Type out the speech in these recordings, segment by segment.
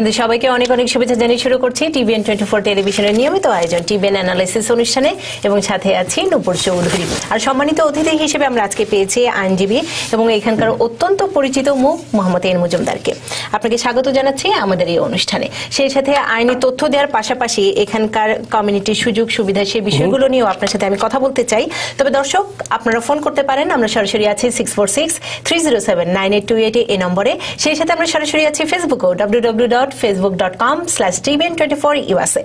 আপনাদের সবাইকে অনেক অনেক শুভেচ্ছা জানিয়ে শুরু করছি টিভিএন টোয়েন্টি ফোর টেলিভিশনের নিয়মিত আয়োজন টিভিএন অ্যানালাইসিস অনুষ্ঠানে এবং সাথে আছি নূপুর চৌধুরী। আর সম্মানিত অতিথি হিসেবে আমরা আজকে পেয়েছি আইনজীবী এবং এখানকার অত্যন্ত পরিচিত মুখ মোহাম্মদ এন মজুমদারকে। আপনাকে স্বাগত জানাচ্ছি আমাদের এই অনুষ্ঠানে। সেই সাথে আইনি তথ্য দেওয়ার পাশাপাশি এখানকার কমিউনিটির সুযোগ সুবিধা সেই বিষয়গুলো নিয়েও আপনার সাথে আমি কথা বলতে চাই। তবে দর্শক আপনারা ফোন করতে পারেন আমরা সরাসরি আছি six four six three zero seven nine eight two eight এই নম্বরে। সেই সাথে আমরা সরাসরি আছি ফেসবুকেও W W dot Facebook dot com slash TVN twenty four USA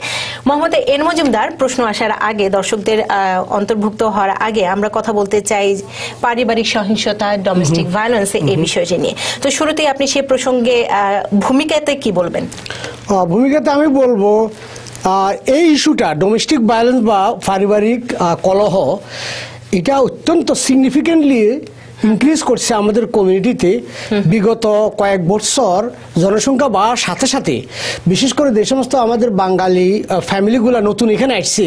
Mohammad N Majumdar, প্রশ্ন আসার আগে, দর্শকদের অন্তর্ভুক্ত হওয়ার আগে আমরা কথা বলতে চাই পারিবারিক সহিংসতা ডোমেস্টিক ভায়োলেন্স এই বিষয়টি নিয়ে। তো শুরুতেই আপনি সে প্রসঙ্গে ভূমিকাতে কি বলবেন? ভূমিকাতে আমি বলব এই ইস্যুটা ডোমেস্টিক ভায়োলেন্স বা পারিবারিক কলহ, এটা অত্যন্ত সিগনিফিকেন্টলি ইনক্রিজ করছে আমাদের কমিউনিটিতে বিগত কয়েক বছর জনসংখ্যা বাড়ার সাথে সাথে। বিশেষ করে যে সমস্ত আমাদের বাঙালি ফ্যামিলিগুলো নতুন এখানে আসছে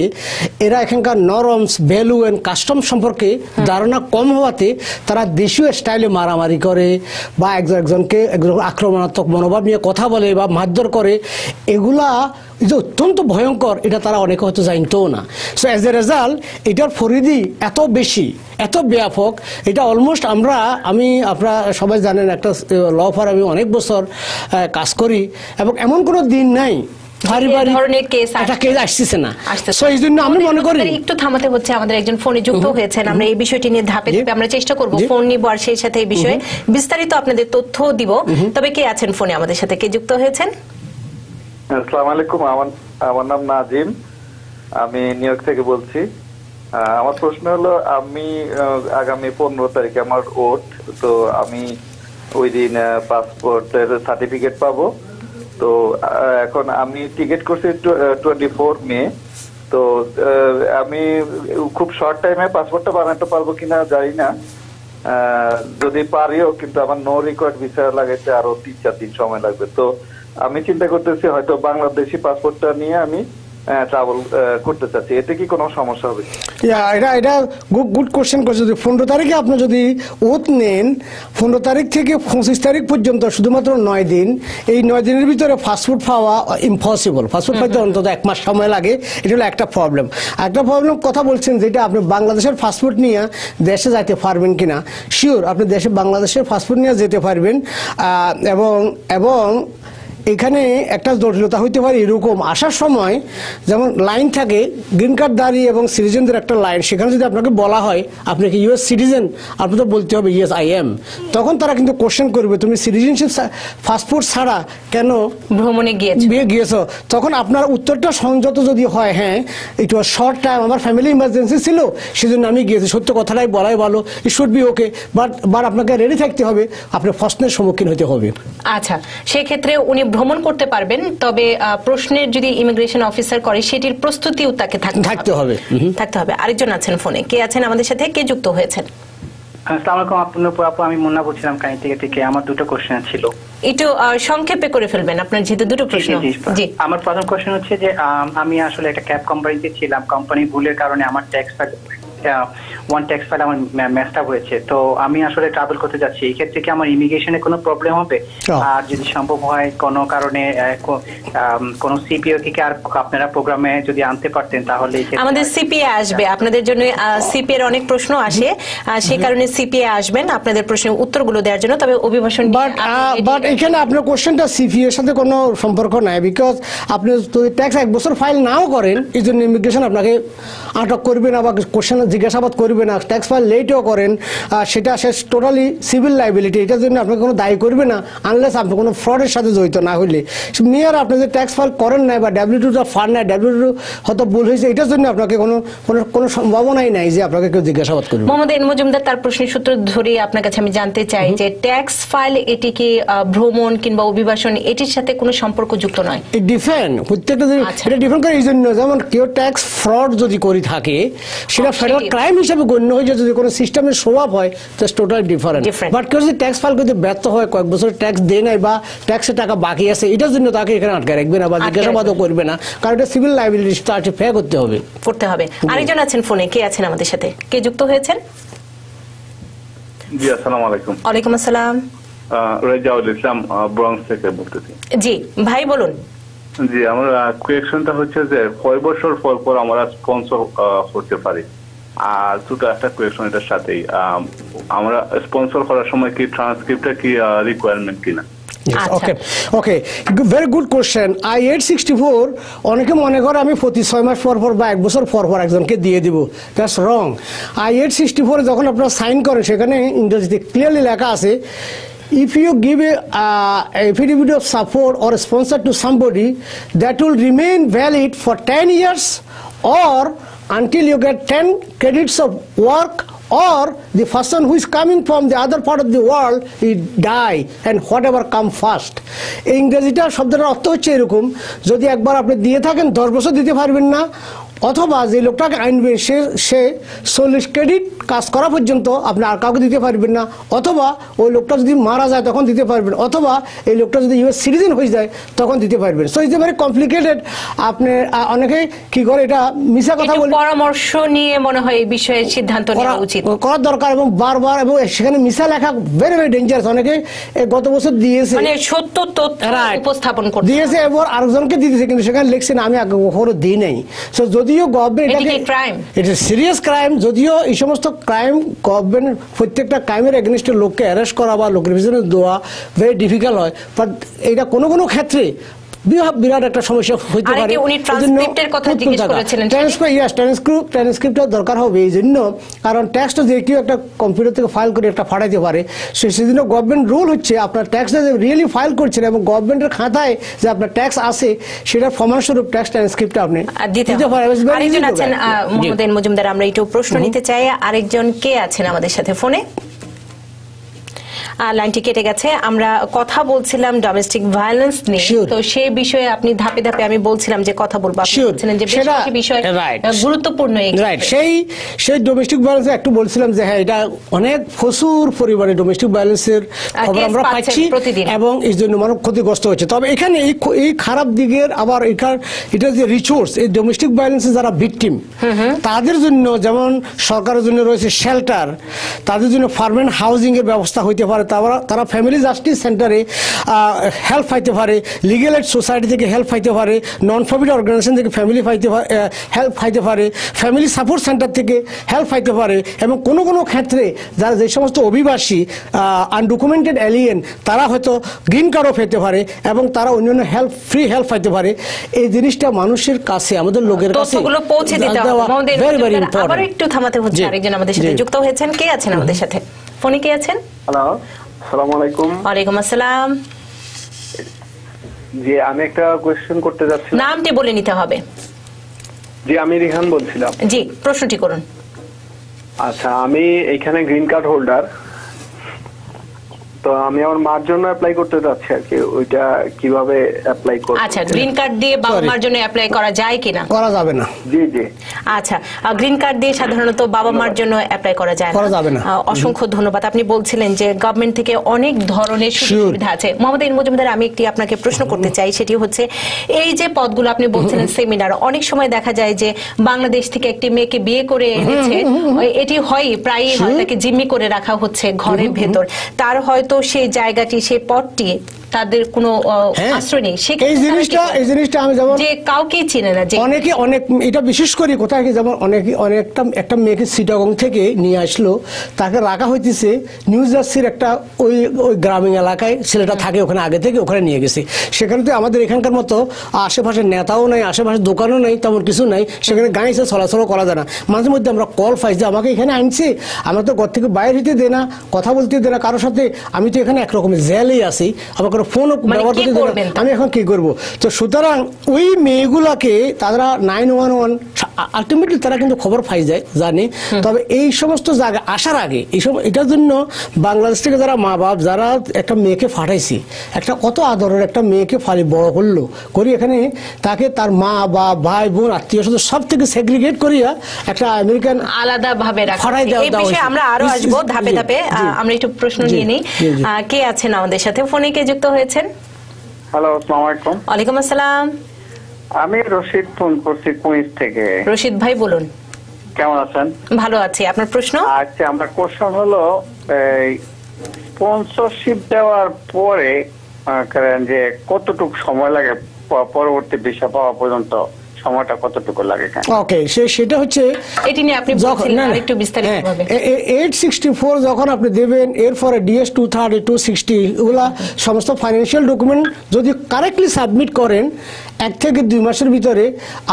এরা এখানকার নরমস ভ্যালু অ্যান্ড কাস্টম সম্পর্কে ধারণা কম হওয়াতে তারা দেশীয় স্টাইলে মারামারি করে বা একজন একজনকে একজন আক্রমণাত্মক মনোভাব নিয়ে কথা বলে বা মারধর করে। এগুলা যে অত্যন্ত ভয়ঙ্কর এটা তারা অনেকে হয়তো জানতেও না। সো অ্যাজ এ রেজাল্ট এটার পরিধি এত বেশি এত ব্যাপক এটা অলমোস্ট আমরা আমি আপনারা সবাই জানেন একটা ল ফার আমি অনেক বছর কাজ করি এবং এমন কোনো দিন নাই আমি মনে করি একটু থামাতে হচ্ছে আমাদের একজন ফোনে যুক্ত হয়েছেন আমরা এই বিষয়টি নিয়ে ধাপে জি। ধাপে আমরা চেষ্টা করব ফোন নিব আর সেই সাথে এই বিষয়ে বিস্তারিত আপনাদের তথ্য দিব। তবে কে আছেন ফোনে আমাদের সাথে? কে যুক্ত হয়েছেন? আসসালামু আলাইকুম, আমার আমার নাম নাজিম। আমি নিউ ইয়র্ক থেকে বলছি। আমার প্রশ্ন হলো, আমি আগামী পনেরো তারিখে আমার ওট, তো আমি ওই দিন পাসপোর্টের সার্টিফিকেট পাবো। তো এখন আমি টিকিট করছি টোয়েন্টি ফোর মে। তো আমি খুব শর্ট টাইমে পাসপোর্টটা বানাতে পারব কিনা জানি না। যদি পারিও, কিন্তু আমার নো রিকোয়ার্ড ভিসা লাগাইতে আরও তিন চার দিন সময় লাগবে। তো আমি চিন্তা করতেছি হয়তো বাংলাদেশি পাসপোর্টটা নিয়ে আমি ট্রাভেল করতে চাচ্ছি। এতে কি কোনো সমস্যা হবে? এটা এটা গুড কোশ্চেন করছে যদি পনেরো তারিখে আপনি যদি ওত নেন পনেরো তারিখ থেকে পঁচিশ তারিখ পর্যন্ত শুধুমাত্র নয় দিন এই নয় দিনের ভিতরে ফাস্টফুড পাওয়া ইম্পসিবল ফাস্টফুড পাইতে অন্তত এক মাস সময় লাগে। এটা হলো একটা প্রবলেম একটা প্রবলেম কথা বলছেন যেটা আপনি বাংলাদেশের ফাস্টফুড নিয়ে দেশে যাইতে পারবেন কিনা। শিওর আপনি দেশে বাংলাদেশের ফাস্টফুড নিয়ে যেতে পারবেন। এবং এবং এখানে একটা জটিলতা হইতে পারে এরকম। আসার সময় যেমন লাইন থাকে গ্রিন কার্ড দাঁড়িয়ে এবং সিটিজেনদের একটা লাইন সেখানে যদি আপনাকে বলা হয় আপনি কি ইউএস সিটিজেন আপনি তো বলতে হবে ইয়েস আই এম তখন তারা কিন্তু কোশ্চেন করবে তুমি সিটিজেনশিপ পাসপোর্ট ছাড়া কেন ভ্রমণে গিয়ে গিয়েছো? তখন আপনার উত্তরটা সংযত যদি হয় হ্যাঁ একটু শর্ট টাইম আমার ফ্যামিলি ইমার্জেন্সি ছিল সেজন্য আমি গিয়েছি। সত্য কথাটাই বলাই ভালো it should be okay but but আপনাকে রেডি থাকতে হবে আপনার প্রশ্নের সম্মুখীন হতে হবে। আচ্ছা সেক্ষেত্রে উনি ভ্রমণ করতে পারবেন তবে প্রশ্নের যদি ইমিগ্রেশন অফিসার করে সেটির প্রস্তুতিও তাকে থাকতে হবে। থাকতে হবে আরেকজন আছেন ফোনে। কে আছেন আমাদের সাথে? কে যুক্ত হয়েছেন? আসসালামু আলাইকুম আপনার আপু আমি মুন্না বলছিলাম কাহিনী থেকে থেকে। আমার দুটো কোশ্চেন ছিল। একটু সংক্ষেপে করে ফেলবেন আপনার যেহেতু দুটো প্রশ্ন। জি, আমার প্রথম কোশ্চেন হচ্ছে যে আম, আমি আসলে একটা ক্যাব কোম্পানিতে ছিলাম। কোম্পানি ভুলের কারণে আমার ট্যাক্স ওয়ান ট্যাক্স ফাইল আমার আপ হয়েছে। তো আমি আসলে ট্রাভেল করতে যাচ্ছি। এই ক্ষেত্রে কি আমার ইমিগ্রেশনে কোনো প্রবলেম হবে. আর যদি সম্ভব হয় কোনো কারণে কো- কোনো সিপিও থেকে আর আপনারা প্রোগ্রামে যদি আনতে পারতেন তাহলে আমাদের সিপিএ আসবে। আপনাদের জন্য সিপিএ এর অনেক প্রশ্ন আসে। কারণে সিপিএ আসবেন আপনাদের প্রশ্নের উত্তরগুলো দেওয়ার জন্য। তবে অভিভাষণ বাট এখানে আপনার কোশ্চেনটা সিপি এর সাথে কোনো সম্পর্ক নাই বিকজ আপনি যদি ট্যাক্স এক বছর ফাইল নাও করেন এই জন্য ইমিগ্রেশন আপনাকে আটক করবে না বা কোশ্চেন জিজ্ঞাসাবাদ করবে না ট্যাক্স ফাইল লেটও করেন সেটা সে টোটালি সিভিল লাইবিলিটি এটার জন্য আপনাকে কোনো দায়ী করবে না আনলেস আপনি কোনো ফ্রডের সাথে জড়িত না হলে মেয়ার আপনি যে ট্যাক্স ফাইল করেন নাই বা ডাব্লিউ টুটা ফান্ড নাই ডাব্লিউ টু হয়তো ভুল হয়েছে এটার জন্য আপনাকে কোনো কোনো কোনো সম্ভাবনাই নাই যে আপনাকে কেউ জিজ্ঞাসাবাদ করবে। মোহাম্মদ এন মজুমদার তার প্রশ্নের সূত্র ধরে আপনার কাছে আমি জানতে চাই যে ট্যাক্স ফাইল এটি কি ভ্রমণ কিংবা অভিবাসন এটির সাথে কোনো সম্পর্ক যুক্ত নয় ডিফেন্ড প্রত্যেকটা আচ্ছা। এটা ডিফেন্ড করে এই জন্য যেমন কেউ ট্যাক্স ফ্রড যদি করে থাকে সেটা ফেডারেল সেটি- ক্রাইম হিসেবে গণ্য হয়ে যায় যদি কোনো সিস্টেমের স্বভাব হয় জাস্ট টোটাল ডিফারেন্ট বাট কেউ যদি ট্যাক্স ফাইল করতে ব্যর্থ হয় কয়েক বছর ট্যাক্স দেয় নাই বা ট্যাক্সের টাকা বাকি আছে এটার জন্য তাকে এখানে আটকে রাখবে না বা জিজ্ঞাসাবাদও করবে না। কারণ এটা সিভিল লাইবিলিটি তার পে করতে হবে। করতে হবে। আরেকজন আছেন ফোনে কে আছেন আমাদের সাথে? কে যুক্ত হয়েছেন? জি আসসালামু আলাইকুম। ওয়ালাইকুম আসসালাম। রেজাউল ইসলাম ব্রঙ্কস থেকে বলতেছি। জি ভাই বলুন। জি আমার কোয়েকশনটা হচ্ছে যে কয় বছর পর পর আমরা স্পন্সর করতে পারি? আর দুটো একটা কোয়েকশন এটার সাথেই আমরা স্পন্সর করার সময় কি ট্রান্সক্রিপ্টটা কি রিকোয়ারমেন্ট কিনা। Okay okay very good question I eight sixty four অনেকে মনে করে আমি প্রতি ছয় মাস পর পর বা এক বছর পর পর একজনকে দিয়ে দিব। That's wrong I eight sixty ফোরে যখন আপনারা সাইন করেন সেখানে ইংরেজিতে ক্লিয়ারলি লেখা আছে if you give a uh, affidavit of support or sponsor to somebody that will remain valid for 10 years or until you get 10 credits of work or the person who is coming from the other part of the world he die and whatever come first ইংরেজিটা শব্দটার অর্থ হচ্ছে এরকম যদি একবার আপনি দিয়ে থাকেন দশ বছর দিতে পারবেন না অথবা যে লোকটাকে আইনবে সে সে চল্লিশ ক্রেডিট কাজ করা পর্যন্ত আপনি আর কাউকে দিতে পারবেন না। অথবা ওই লোকটা যদি মারা যায় তখন দিতে পারবেন। অথবা এই লোকটা যদি ইউএস সিটিজেন হয়ে যায় তখন দিতে পারবেন। সো ইটস ভেরি কমপ্লিকেটেড আপনি অনেকে কি করে এটা মিশা কথা বলে পরামর্শ নিয়ে মনে হয় এই বিষয়ে সিদ্ধান্ত নেওয়া উচিত। করার দরকার এবং বারবার এবং সেখানে মিশা লেখা ভেরি ভেরি ডেঞ্জারাস অনেকে গত বছর দিয়েছে। মানে সত্য তথ্য. উপস্থাপন করতে দিয়েছে এবং আরেকজনকে দিয়েছে কিন্তু সেখানে লিখছে না আমি আগে কখনো দিই নাই। সো যদিও গভর্নমেন্ট এটা কি crime? এটা সিরিয়াস ক্রাইম যদিও এই সমস্ত ক্রাইম গভর্নমেন্ট প্রত্যেকটা ক্রাইমের এগেনস্টে লোককে অ্যারেস্ট করা বা লোকের পিছনে দেওয়া ভেরি ডিফিকাল্ট হয়। বাট এটা কোনো কোনো ক্ষেত্রে বিরাট বিরাট একটা সমস্যা হইতে পারে। উনি ট্রান্সক্রিপ্টের কথা জিজ্ঞেস করেছিলেন। ট্রান্সক্রিপ্ট ইয়াস ট্রান্সক্রিপ্ট ট্রান্সক্রিপ্টটা দরকার হবে এই জন্য কারণ ট্যাক্সটা যে কেউ একটা কম্পিউটার থেকে ফাইল করে একটা ফাটাইতে পারে সে সেদিনও গভর্নমেন্ট রুল হচ্ছে আপনার ট্যাক্সটা যে রিয়েলি ফাইল করছেন এবং গভর্নমেন্টের খাতায় যে আপনার ট্যাক্স আছে সেটার প্রমাণস্বরূপ ট্যাক্স ট্রান্সক্রিপ্টটা আপনি আর দিতে পারেন। আরেকজন আছেন। মোহাম্মদ মজুমদার আমরা একটু প্রশ্ন নিতে চাই। আরেকজন কে আছেন আমাদের সাথে? ফোনে? লাইনটি কেটে গেছে। আমরা কথা বলছিলাম ডোমেস্টিক ভায়োলেন্স নিয়ে। তো সেই বিষয়ে আপনি ধাপে ধাপে আমি বলছিলাম যে কথা বলব। আপনি বলছিলেন যে বেশ বিষয় গুরুত্বপূর্ণ এই রাইট সেই সেই ডোমেস্টিক ভায়োলেন্স একটু বলছিলাম যে হ্যাঁ এটা অনেক প্রচুর পরিমাণে ডোমেস্টিক ভায়োলেন্সের খবর আমরা পাচ্ছি এবং এই জন্য মানুষ ক্ষতিগ্রস্ত হচ্ছে। তবে এখানে এই এই খারাপ দিকের আবার এখান এটা যে রিচোর্স এই ডোমেস্টিক ভায়োলেন্সের যারা ভিকটিম তাদের জন্য যেমন সরকারের জন্য রয়েছে শেল্টার তাদের জন্য পারমানেন্ট হাউজিং এর ব্যবস্থা হইতে পারে তারা তারা ফ্যামিলি জাস্টিস সেন্টারে হেল্প পাইতে পারে লিগেল এড সোসাইটি থেকে হেল্প পাইতে পারে নন প্রফিট অর্গানাইজেশন থেকে ফ্যামিলি পাইতে হেল্প পাইতে পারে ফ্যামিলি সাপোর্ট সেন্টার থেকে হেল্প পাইতে পারে এবং কোনো কোনো ক্ষেত্রে যারা যে সমস্ত অভিবাসী আনডকুমেন্টেড এলিয়েন তারা হয়তো গ্রিন কার্ডও পেতে পারে এবং তারা অন্যান্য হেল্প ফ্রি হেল্প পাইতে পারে। এই জিনিসটা মানুষের কাছে আমাদের লোকের কাছে পৌঁছে দিতে হবে। আবার একটু থামাতে হচ্ছে আরেকজন আমাদের সাথে যুক্ত হয়েছেন। কে আছেন আমাদের সাথে? ফোনে কে আছেন? হ্যালো আসসালামু আলাইকুম। ওয়ালাইকুম আসসালাম। জি আমি একটা কোয়েশ্চেন করতে যাচ্ছি নামটি বলে নিতে হবে। জি আমি রিহান বলছিলাম। জি প্রশ্নটি করুন। আচ্ছা আমি এখানে গ্রিন কার্ড হোল্ডার তো আমি আমার মার জন্য অ্যাপ্লাই করতে যাচ্ছি আর কি। ওইটা কীভাবে অ্যাপ্লাই করব? আচ্ছা গ্রিন কার্ড দিয়ে বাবা মার জন্য অ্যাপ্লাই করা যায় কিনা? করা যাবে না। জি জি। আচ্ছা গ্রিন কার্ড দিয়ে সাধারণত বাবা মার জন্য অ্যাপ্লাই করা যায় করা যাবে না। অসংখ্য ধন্যবাদ। আপনি বলছিলেন যে গভর্নমেন্ট থেকে অনেক ধরনের সুবিধা আছে। মোহাম্মদ ইন মজুমদার আমি একটি আপনাকে প্রশ্ন করতে চাই সেটি হচ্ছে এই যে পদগুলো আপনি বলছিলেন সেমিনার অনেক সময় দেখা যায় যে বাংলাদেশ থেকে একটি মেয়েকে বিয়ে করে এনেছে। এটি হয় প্রায়ই হয় তাকে জিম্মি করে রাখা হচ্ছে ঘরের ভেতর। তার হয়তো সেই জায়গাটি সেই পদটি তাদের কোনো হ্যাঁ। আশ্রয় নেই। এই জিনিসটা এই জিনিসটা আমি যেমন যে কাউকে চিনে না যে অনেকে অনেক এটা বিশেষ করে কোথায় কি যেমন অনেকে অনেকটা একটা মেয়েকে সিটাগং থেকে নিয়ে আসলো। তাকে রাখা হইতেছে নিউ জার্সির একটা ওই ওই গ্রামীণ এলাকায়। ছেলেটা থাকে ওখানে আগে থেকে ওখানে নিয়ে গেছে। সেখানে তো আমাদের এখানকার মতো আশেপাশে নেতাও নাই আশেপাশে দোকানও নেই তেমন কিছু নাই। সেখানে গাড়িতে চলাচলও করা যায় না। মাঝে মধ্যে আমরা কল পাই যে আমাকে এখানে আনছে। আমরা তো ঘর থেকে বাইরে হইতে দে না কথা বলতে দে না কারোর সাথে। আমি তো এখানে একরকমের জেলেই আছি। আমার কোনো ফোনও মানে ব্যবহার করতে। আমি এখন কি করব তো সুতরাং ওই মেয়েগুলাকে তারা নাইন ওয়ান ওয়ান আলটিমেটলি তারা কিন্তু খবর পাই যায় জানে। তবে এই সমস্ত জায়গা আসার আগে এই সব এটার জন্য বাংলাদেশ থেকে যারা মা বাপ যারা একটা মেয়েকে ফাটাইছে একটা কত আদরের একটা মেয়েকে ফালি বড় করল করি এখানে তাকে তার মা বা ভাই বোন আত্মীয় স্বজন সব থেকে সেগ্রিগেট করিয়া একটা আমেরিকান আলাদা ভাবে হয়েছে। দেওয়া- এই বিষয়ে আমরা আরও আসব ধাপে ধাপে। আমরা একটু প্রশ্ন নিয়ে নিই। কে আছেন আমাদের সাথে? ফোনে কে যুক্ত হয়েছেন? হ্যালো আসসালামু আলাইকুম। ওয়ালাইকুম আসসালাম। আমি রশিদ ফোন করছি কুইন্স থেকে। রশিদ ভাই বলুন। কেমন আছেন? ভালো আছি। আপনার প্রশ্ন? আচ্ছা আমার কোশ্চেন হলো এই স্পন্সরশিপ দেওয়ার পরে করেন যে কতটুকু সময় লাগে পরবর্তী বিষয় পাওয়া পর্যন্ত? সময়টা কতটুকু লাগে ওকে সে সেটা হচ্ছে এটি নিয়ে আপনি বলছিলেন আরেকটু বিস্তারিতভাবে এইট সিক্সটি ফোর যখন আপনি দেবেন এরপরে DS two thirty two sixty এগুলা সমস্ত ফাইন্যান্সিয়াল ডকুমেন্ট যদি কারেক্টলি সাবমিট করেন এক থেকে দুই মাসের ভিতরে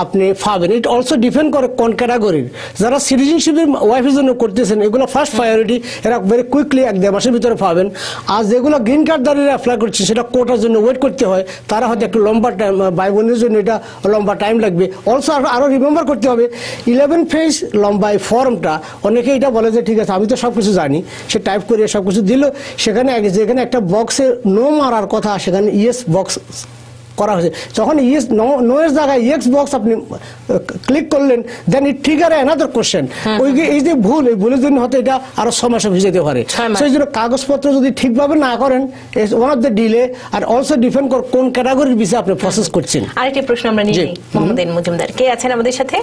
আপনি পাবেন। ইট অলসো ডিপেন্ড করে কোন ক্যাটাগরির যারা সিটিজেনশিপের ওয়াইফের জন্য করতেছেন এগুলো ফার্স্ট প্রায়োরিটি এরা ভেরি কুইকলি এক দেড় মাসের ভিতরে পাবেন। আর যেগুলো গ্রিন কার্ডদারিরা অ্যাপ্লাই করছে সেটা কোটার জন্য ওয়েট করতে হয়। তারা হয়তো একটু লম্বা টাইম ভাই বোনের জন্য এটা লম্বা টাইম লাগবে অলসো আরও রিমেম্বার করতে হবে ইলেভেন ফেজ লম্বায় ফর্মটা অনেকে এটা বলে যে, ঠিক আছে, আমি তো সব কিছু জানি। সে টাইপ করে সব কিছু দিল, সেখানে যেখানে একটা বক্সে নো মারার কথা, সেখানে ইয়েস বক্স করা হয়েছে। যখন ইয়েস নো এর জায়গায় ইয়েস বক্স আপনি ক্লিক করলেন then it trigger another question ওই যে এই যে ভুল এই ভুলের জন্য হয়তো এটা আরও ছ মাসে ভিজে যেতে পারে। সেই জন্য কাগজপত্র যদি ঠিকভাবে না করেন one of the delay are also depend কর কোন ক্যাটাগরির বিষয়ে আপনি প্রসেস করছেন। আরেকটি প্রশ্ন আমরা নিয়ে। মোহাম্মদ এন মজুমদার কে আছেন আমাদের সাথে?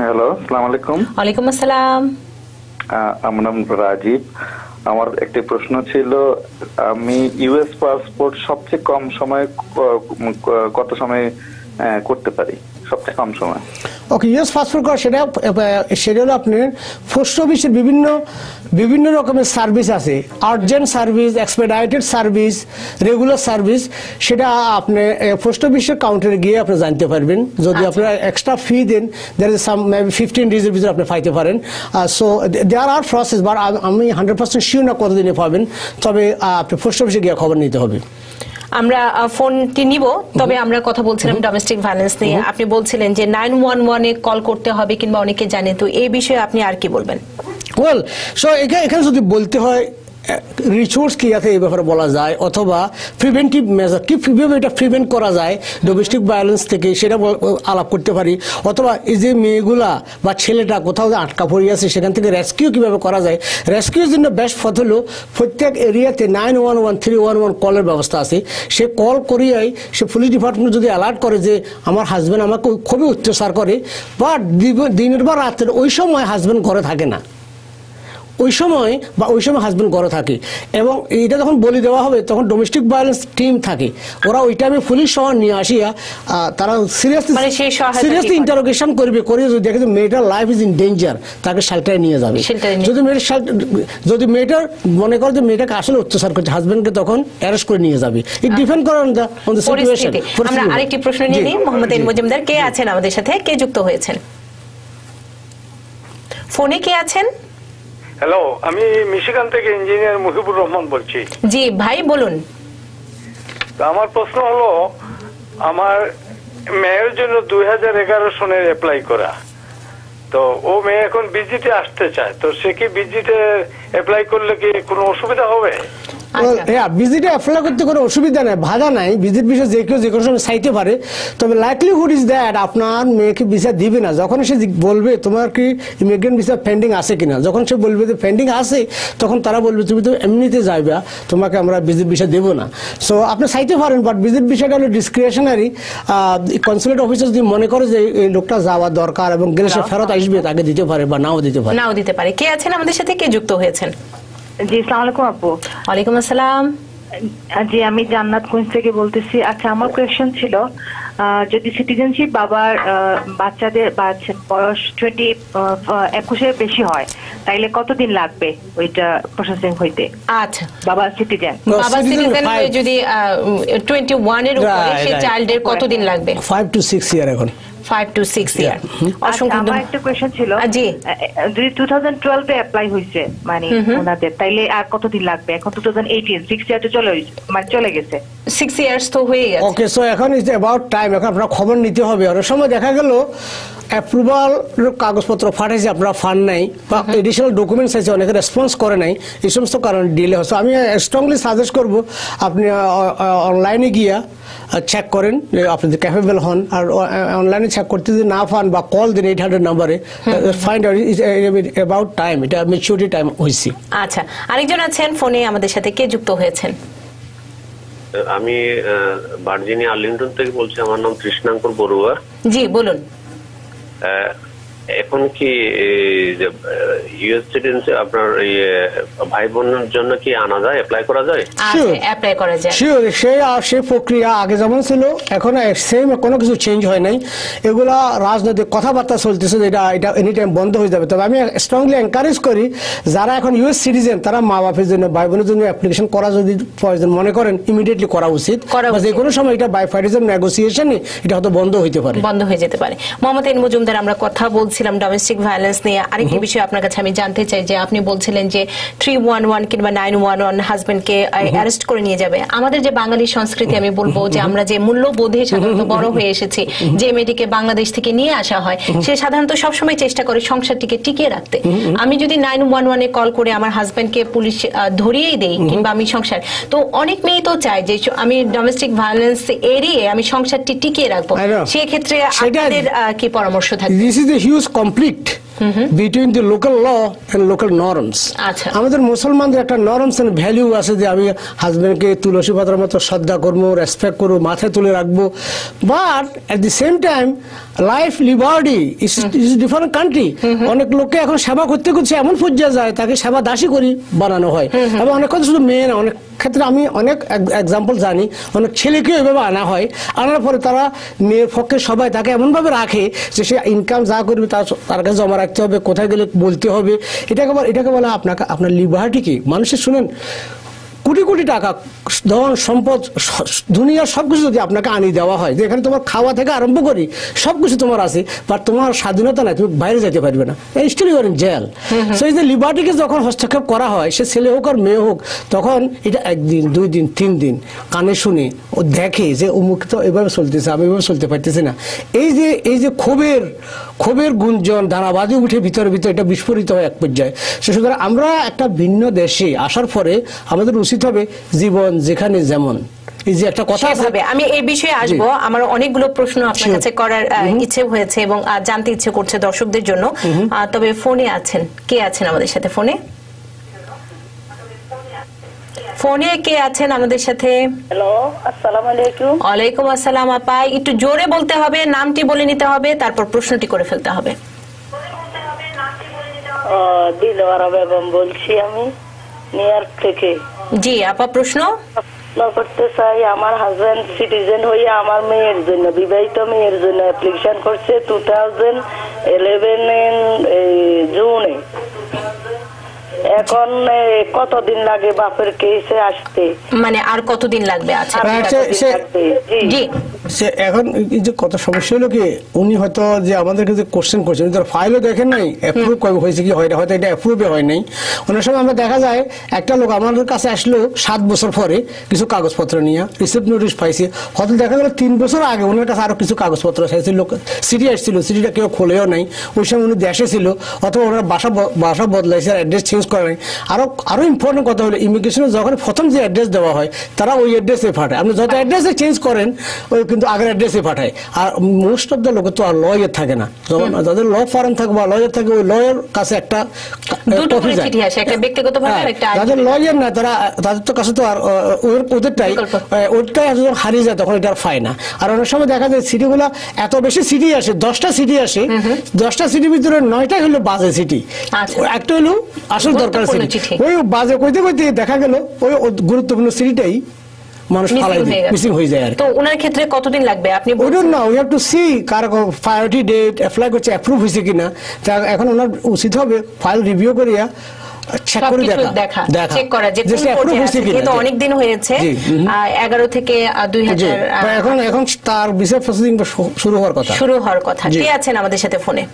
হ্যালো সালাম আলাইকুম। ওয়ালাইকুম আসসালাম। আমার নাম রাজীব। আমার একটি প্রশ্ন ছিল, আমি ইউএস পাসপোর্ট সবচেয়ে কম সময়ে কত সময় করতে পারি? সবচেয়ে কম সময়। ওকে ইউএস পাসপোর্ট করা সেটা সেটা হলো আপনার পোস্ট অফিসের বিভিন্ন বিভিন্ন রকমের সার্ভিস আছে। Urgent service expedited service regular service সেটা আপনি পোস্ট অফিসের কাউন্টারে গিয়ে আপনি জানতে পারবেন। যদি আপনারা extra fee then there is some maybe fifteen ডেজের ভিতরে আপনি পাইতে পারেন। So there are process but আমি হান্ড্রেড পার্সেন্ট শিওর না কতদিনে পাবেন। তবে আপনি পোস্ট অফিসে গিয়ে খবর নিতে হবে। আমরা ফোনটি নিব তবে আমরা কথা বলছিলাম ডোমেস্টিক ভায়োলেন্স নিয়ে। আপনি বলছিলেন যে নাইন ওয়ান ওয়ানে কল করতে হবে কিংবা অনেকে জানে তো এই বিষয়ে আপনি আর কি বলবেন? ওয়েল সো এখানে যদি বলতে হয় রিসোর্স কি আছে এই ব্যাপারে বলা যায়, অথবা প্রিভেন্টিভ মেজার কি, কীভাবে এটা প্রিভেন্ট করা যায় ডোমেস্টিক ভায়োলেন্স থেকে সেটা আলাপ করতে পারি, অথবা এই যে মেয়েগুলা বা ছেলেটা কোথাও যে আটকা পড়ে আছে, সেখান থেকে রেস্কিউ কীভাবে করা যায়? রেস্কিউর জন্য বেস্ট পথ হলো প্রত্যেক এরিয়াতে nine one one three one one কলের ব্যবস্থা আছে। সে কল করিয়াই সে পুলিশ ডিপার্টমেন্ট যদি অ্যালার্ট করে যে আমার হাজব্যান্ড আমাকে খুবই অত্যাচার করে, বা দিনের বা রাতের ওই সময় হাজব্যান্ড ঘরে থাকে না। ওই সময় বা ওই সময় হাজবেন্ড ঘরে থাকে এবং এইটা যখন বলি দেওয়া হবে তখন ডোমেস্টিক ভায়োলেন্স টিম থাকে। ওরা ওই টাইমে পুলিশ সহ নিয়ে আসিয়া তারা সিরিয়াসলি মানে ইন্টারোগেশন করবে করে যদি দেখে যে মেয়েটার লাইফ ইজ ইন ডেঞ্জার তাকে শেল্টারে নিয়ে যাবে। যদি মেয়েটার যদি মেয়েটার মনে করে যে মেয়েটাকে আসলে অত্যাচার করছে হাজবেন্ডকে তখন অ্যারেস্ট করে নিয়ে যাবে। ইট ডিপেন্ড করে on the on the situation আমরা আরেকটি প্রশ্ন নিয়ে নিই। মোহাম্মদ এন মজুমদার কে আছেন আমাদের সাথে? কে যুক্ত হয়েছেন? ফোনে কে আছেন? হ্যালো আমি মিশিগান থেকে ইঞ্জিনিয়ার মুহিবুর রহমান বলছি। জি ভাই বলুন। আমার প্রশ্ন হলো আমার মেয়ের জন্য দুই হাজার এগারো সনের অ্যাপ্লাই করা। তো ও মেয়ে এখন বিজিতে আসতে চায় তো সে কি বিজিতে অ্যাপ্লাই করলে কি কোনো অসুবিধা হবে? হ্যাঁ ভিজিটে অ্যাপ্লাই করতে কোনো অসুবিধা নাই বাধা নাই। ভিজিট বিষয়ে যে কেউ যে কোনো সময় চাইতে পারে। তবে লাইকলিহুড ইজ দ্যাট আপনার মেয়েকে ভিসা দিবে না। যখন সে বলবে তোমার কি ইমিগ্রেন্ট ভিসা পেন্ডিং আছে কিনা? যখন সে বলবে যে পেন্ডিং আছে তখন তারা বলবে তুমি তো এমনিতে যাইবে তোমাকে আমরা ভিজিট ভিসা দেবো না। সো আপনি চাইতে পারেন বাট ভিজিট ভিসাটা হলো ডিসক্রিপশনারি কনসুলেট অফিসার যদি মনে করে যে এই লোকটা যাওয়া দরকার এবং গেলে সে ফেরত আসবে তাকে দিতে পারে বা নাও দিতে পারে। নাও দিতে পারে। কে আছেন আমাদের সাথে? কে যুক্ত হয়েছেন? জি সালাম আলাইকুম আপু। ওয়ালাইকুম আসসালাম। জি আমি জান্নাত কুইন্স থেকে বলতেছি। আচ্ছা আমার কোয়েশ্চেন ছিল যদি সিটিজেনশিপ বাবার আহ, বাচ্চাদের বাচ্চা বয়স টোয়েন্টি একুশের বেশি হয় তাইলে কতদিন লাগবে ওইটা প্রসেসিং হইতে? আচ্ছা। বাবা সিটিজেন বাবা সিটিজেন যদি টোয়েন্টি ওয়ানের উপরে right. চাইল্ডের কতদিন লাগবে? ফাইভ টু সিক্স ইয়ার এখন। ফাইভ টু সিক্স ইয়ার অসংখ্য আচ্ছা, আমার একটা কোয়েশ্চেন ছিল। জি। যদি টু থাউজেন্ড টুয়েলভে অ্যাপ্লাই হয়েছে মানে ওনাদের তাইলে আর কতদিন লাগবে? এখন two thousand eighteen six year চলে হইছে- মানে চলে গেছে। সিক্স ইয়ার্স তো হয়ে গেছে। ওকে সো এখন ইজ অ্যাবাউট টাইম এখন আপনার খবর নিতে হবে। অনেক সময় দেখা গেল অ্যাপ্রুভাল কাগজপত্র ফাটাইছে আপনারা ফান্ড নাই বা এডিশনাল ডকুমেন্টস আছে অনেকে রেসপন্স করে নাই এই সমস্ত কারণে ডিলে হচ্ছে। আমি স্ট্রংলি সাজেস্ট করব আপনি অনলাইনে গিয়া চেক করেন যে আপনি যদি ক্যাপেবল হন। আর অনলাইনে চেক করতে যদি না পান বা কল দিন এইট হান্ড্রেড নাম্বারে ফাইন্ড আউট অ্যাবাউট টাইম এটা মেচুরিটি টাইম হয়েছে আচ্ছা আরেকজন আছেন ফোনে আমাদের সাথে কে যুক্ত হয়েছেন? আমি ভার্জিনিয়া আর্লিংটন থেকে বলছি আমার নাম কৃষ্ণাঙ্কর বড়ুয়া। জি বলুন। Uh, এখন কি ইউএস সিটিজেনশিপ আপনার ভাই বোনের জন্য কি আনা যায় অ্যাপ্লাই করা যায়? অ্যাপ্লাই করা যায়। শিওর সে সে প্রক্রিয়া আগে যেমন ছিল এখন সেম কোনো কিছু চেঞ্জ হয় নাই। এগুলা রাজনৈতিক কথাবার্তা চলতেছে এটা এটা এনি টাইম বন্ধ হয়ে যাবে। তবে আমি স্ট্রংলি এনকারেজ করি যারা এখন ইউএস সিটিজেন তারা মা বাপের জন্য ভাই বোনের জন্য অ্যাপ্লিকেশন করা যদি প্রয়োজন মনে করেন ইমিডিয়েটলি করা উচিত। করা যে উচিত। কোনো সময় এটা বাইফাইটিজম নেগোসিয়েশনে এটা হয়তো বন্ধ হইতে পারে। বন্ধ হয়ে যেতে পারে। মোহাম্মদ এন মজুমদার আমরা কথা বলছিলাম ডোমেস্টিক ভায়োলেন্স নিয়ে আরেকটি বিষয় আপনার কাছে আমি জানতে চাই যে আপনি বলছিলেন যে থ্রি ওয়ান ওয়ান কিংবা নাইন ওয়ান ওয়ান হাজবেন্ডকে অ্যারেস্ট করে নিয়ে যাবে। আমাদের যে বাঙালি সংস্কৃতি আমি বলব যে আমরা যে মূল্যবোধে সাধারণত বড় হয়ে এসেছি যে মেয়েটিকে বাংলাদেশ থেকে নিয়ে আসা হয় সে সাধারণত সবসময় চেষ্টা করে সংসারটিকে টিকিয়ে রাখতে। আমি যদি নাইন ওয়ান ওয়ানে কল করে আমার হাজবেন্ডকে পুলিশ ধরিয়েই দেই কিংবা আমি সংসার তো অনেক মেয়ে তো চায় যে আমি ডোমেস্টিক ভায়োলেন্স এড়িয়ে আমি সংসারটি টিকিয়ে রাখব। সেক্ষেত্রে আপনাদের কি পরামর্শ থাকবে? This is a huge conflict. Between the local law and local norms. আমাদের মুসলমানদের একটা নরমস অ্যান্ড ভ্যালিউ আছে যে আমি হাজব্যান্ডকে তুলসী পাতার মতো শ্রদ্ধা করব রেসপেক্ট করব মাথায় তুলে রাখব। But at the same time life liberty is is different country অনেক লোককে এখন সেবা করতে করতে এমন পর্যায়ে যায় তাকে সেবা দাসী করি বানানো হয়। এবং অনেক কথা শুধু মেয়ে না অনেক ক্ষেত্রে আমি অনেক এক্সাম্পল জানি। অনেক ছেলেকে এভাবে আনা হয়। আনার পরে তারা মেয়ের পক্ষে সবাই তাকে এমনভাবে রাখে যে সে ইনকাম যা করবে তার তার কাছে জমা রাখতে হবে কোথায় গেলে বলতে হবে এটাকে বলা এটাকে বলা আপনাকে আপনার লিবার্টি কি? মানুষের শুনেন কোটি কোটি টাকা ধন সম্পদ স- সব কিছু যদি আপনাকে আনি দেওয়া হয় যে এখানে তোমার খাওয়া থেকে আরম্ভ করি সবকিছু তোমার আছে বাট তোমার স্বাধীনতা নাই তুমি বাইরে যেতে পারবে না। Still you're in jail so এই যে লিবার্টিকে যখন হস্তক্ষেপ করা হয় সে ছেলে হোক আর মেয়ে হোক তখন এটা একদিন দুই দিন তিন দিন কানে শুনে ও দেখে যে অমুক তো এভাবে চলতেছে আমি এভাবে চলতে পারতেছি না। এই যে এই যে ক্ষোভের ক্ষোভের গুঞ্জন দানাবাজি উঠে ভিতরে ভিতরে এটা বিস্ফোরিত হয় এক পর্যায়ে। সে সুতরাং আমরা একটা ভিন্ন দেশে আসার পরে আমাদের উচিত হবে জীবন যেখানে যেমন। এই যে একটা কথা আছে আমি এই বিষয়ে আসব। আমার অনেকগুলো প্রশ্ন আপনার কাছে করার ইচ্ছে হয়েছে এবং জানতে ইচ্ছে করছে দর্শকদের জন্য। তবে ফোনে আছেন। কে আছেন আমাদের সাথে? ফোনে? ফোনে কে আছেন আমাদের সাথে? হ্যালো আসসালামু আলাইকুম। ওয়ালাইকুম আসসালাম আপা। একটু জোরে বলতে হবে নামটি বলে নিতে হবে তারপর প্রশ্নটি করে ফেলতে হবে। দিলওয়ারা বেগম বলছি আমি থেকে। জি আপা প্রশ্ন? প্রশ্ন করতে চাই আমার হাজবেন্ড সিটিজেন হয়ে আমার মেয়ের জন্য বিবাহিত মেয়ের জন্য অ্যাপ্লিকেশন করছে টু থাউজেন্ড ইলেভেন জুনে। এখন কতদিন লাগে বাপের কেসে আসতে? মানে আর কতদিন লাগবে? আচ্ছা জি। সে এখন যে কত সমস্যা হলো কি, উনি হয়তো যে আমাদেরকে যে কোশ্চেন করছেন তার ফাইলও দেখেন নাই অ্যাপ্রুভ কবে হয়েছে কি হয় হয়তো এটা অ্যাপ্রুভে হয় নাই। অনেক সময় আমরা দেখা যায়, একটা লোক আমাদের কাছে আসলো সাত বছর পরে কিছু কাগজপত্র নিয়ে রিসিপ্ট নোটিশ পাইছে। হয়তো দেখা গেল তিন বছর আগে ওনার কাছে আরও কিছু কাগজপত্র চাইছে লোক সিটি আসছিল সিটিটা কেউ খোলেও নাই। ওই সময় উনি দেশে ছিল, অথবা ওনার বাসা বাসা বদলাইছে, আর অ্যাড্রেস চেঞ্জ করে নাই। আরও আরও ইম্পর্টেন্ট কথা হলো ইমিগ্রেশনে যখন প্রথম যে অ্যাড্রেস দেওয়া হয়, তারা ওই অ্যাড্রেসে পাঠায়। আপনি যত অ্যাড্রেসে চেঞ্জ করেন, ওই কিন্তু আগের অ্যাড্রেসে পাঠায়। আর মোস্ট অফ দ্য লোক তো আর লয়ার থাকে না। যখন যাদের ল ফার্ম থাকে বা লয়ার থাকে ওই লয়ের কাছে একটা যায়। হ্যাঁ, একটা যাদের। লয়ার না তারা তাদের তো কাছে তো আর ওদেরটাই। যখন হারিয়ে যায় তখন এটা আর না। আর অনেক সময় দেখা যায় সিটিগুলো এত বেশি সিটি আসে দশটা সিটি আসে দশটা সিটির ভিতরে নয়টাই হলো বাজে সিটি আচ্ছা। একটা হলো আসল দরকার সিটি ওই বাজে কইতে কইতে দেখা গেল ওই গুরুত্বপূর্ণ সিটিটাই মানুষ হয়ে। মিসিং হয়ে যায় আর তো ওনার ক্ষেত্রে কতদিন লাগবে? আপনি বলছেন- না উই হ্যাভ টু সি কার প্রায়োরিটি ডেট অ্যাপ্লাই করছে অ্যাপ্রুভ হয়েছে কিনা। তা এখন ওনার উচিত হবে ফাইল রিভিউ করিয়া চেক করে দেখা। দেখা চেক করা যে যে কোন সে approve পর্যায়ে হয়েছে আছে। কিনা। যেহেতু অনেক দিন হয়েছে জি, হুম। এগারো থেকে দুই জি হাজার বা এখন এখন তার ভিসা প্রসেসিং শুরু হওয়ার কথা। শুরু হওয়ার কথা। কে আছেন আমাদের সাথে ফোনে?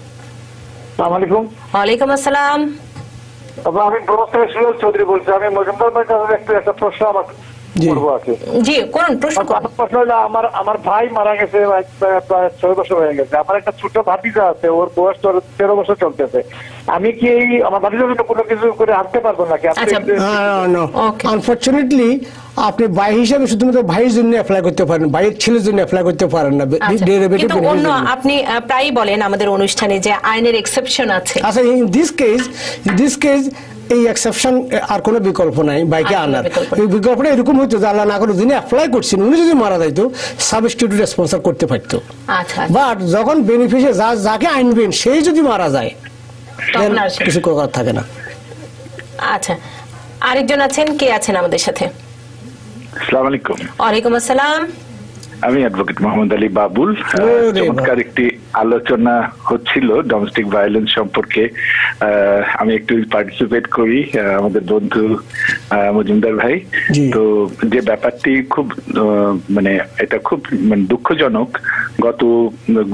সালাম আলাইকুম। ওয়ালাইকুম আসসালাম। আমি প্রফেসর সুরজ চৌধুরী বলছি। আমি মজুমদার কাছে একটা প্রশ্ন আমার জি। করব আছে জি করুন প্রশ্ন প্রশ্ন হলো আমার আমার ভাই মারা গেছে প্রায়- প্রায় ছয় বছর হয়ে গেছে। আমার একটা ছোট ভাতিজা আছে ওর বয়স তেরো বছর চলতেছে। আমি কি এই আমার ভাতিজার জন্য কোনো কিছু করে আনতে পারব নাকি? আপনি. আনফর্চুনেটলি ভাই হিসাবে শুধুমাত্র ভাইয়ের জন্য অ্যাপ্লাই করতে পারেন ভাইয়ের ছেলের জন্য অ্যাপ্লাই করতে পারেন না। আচ্ছা, কিন্তু অন্য আপনি আহ, প্রায়ই বলেন আমাদের অনুষ্ঠানে যে আইনের এক্সেপশন আছে। আচ্ছা in this case in this case এই এক্সেপশন আর কোনো বিকল্প নাই বাইকে আনার। এই বিকল্পটা এরকম হইতো যে আল্লাহ না করে যিনি অ্যাপ্লাই করছেন উনি যদি মারা যাইতো সাবস্টিটিউট স্পন্সর করতে পারতো। আচ্ছা বাট যখন বেনিফিশিয়ারি যা যাকে আনবেন সেই যদি মারা যায় কিছু করার থাকে না। আচ্ছা আরেকজন আছেন কে আছেন আমাদের সাথে? আসসালামু আলাইকুম। ওয়ালাইকুম আসসালাম। আমি অ্যাডভোকেট মোহাম্মদ আলী বাবুল চমৎকার একটি আলোচনা হচ্ছিল ডোমেস্টিক ভায়োলেন্স সম্পর্কে। আমি একটু পার্টিসিপেট করি আমাদের বন্ধু মজুমদার ভাই। তো যে ব্যাপারটি খুব মানে এটা খুব মানে দুঃখজনক গত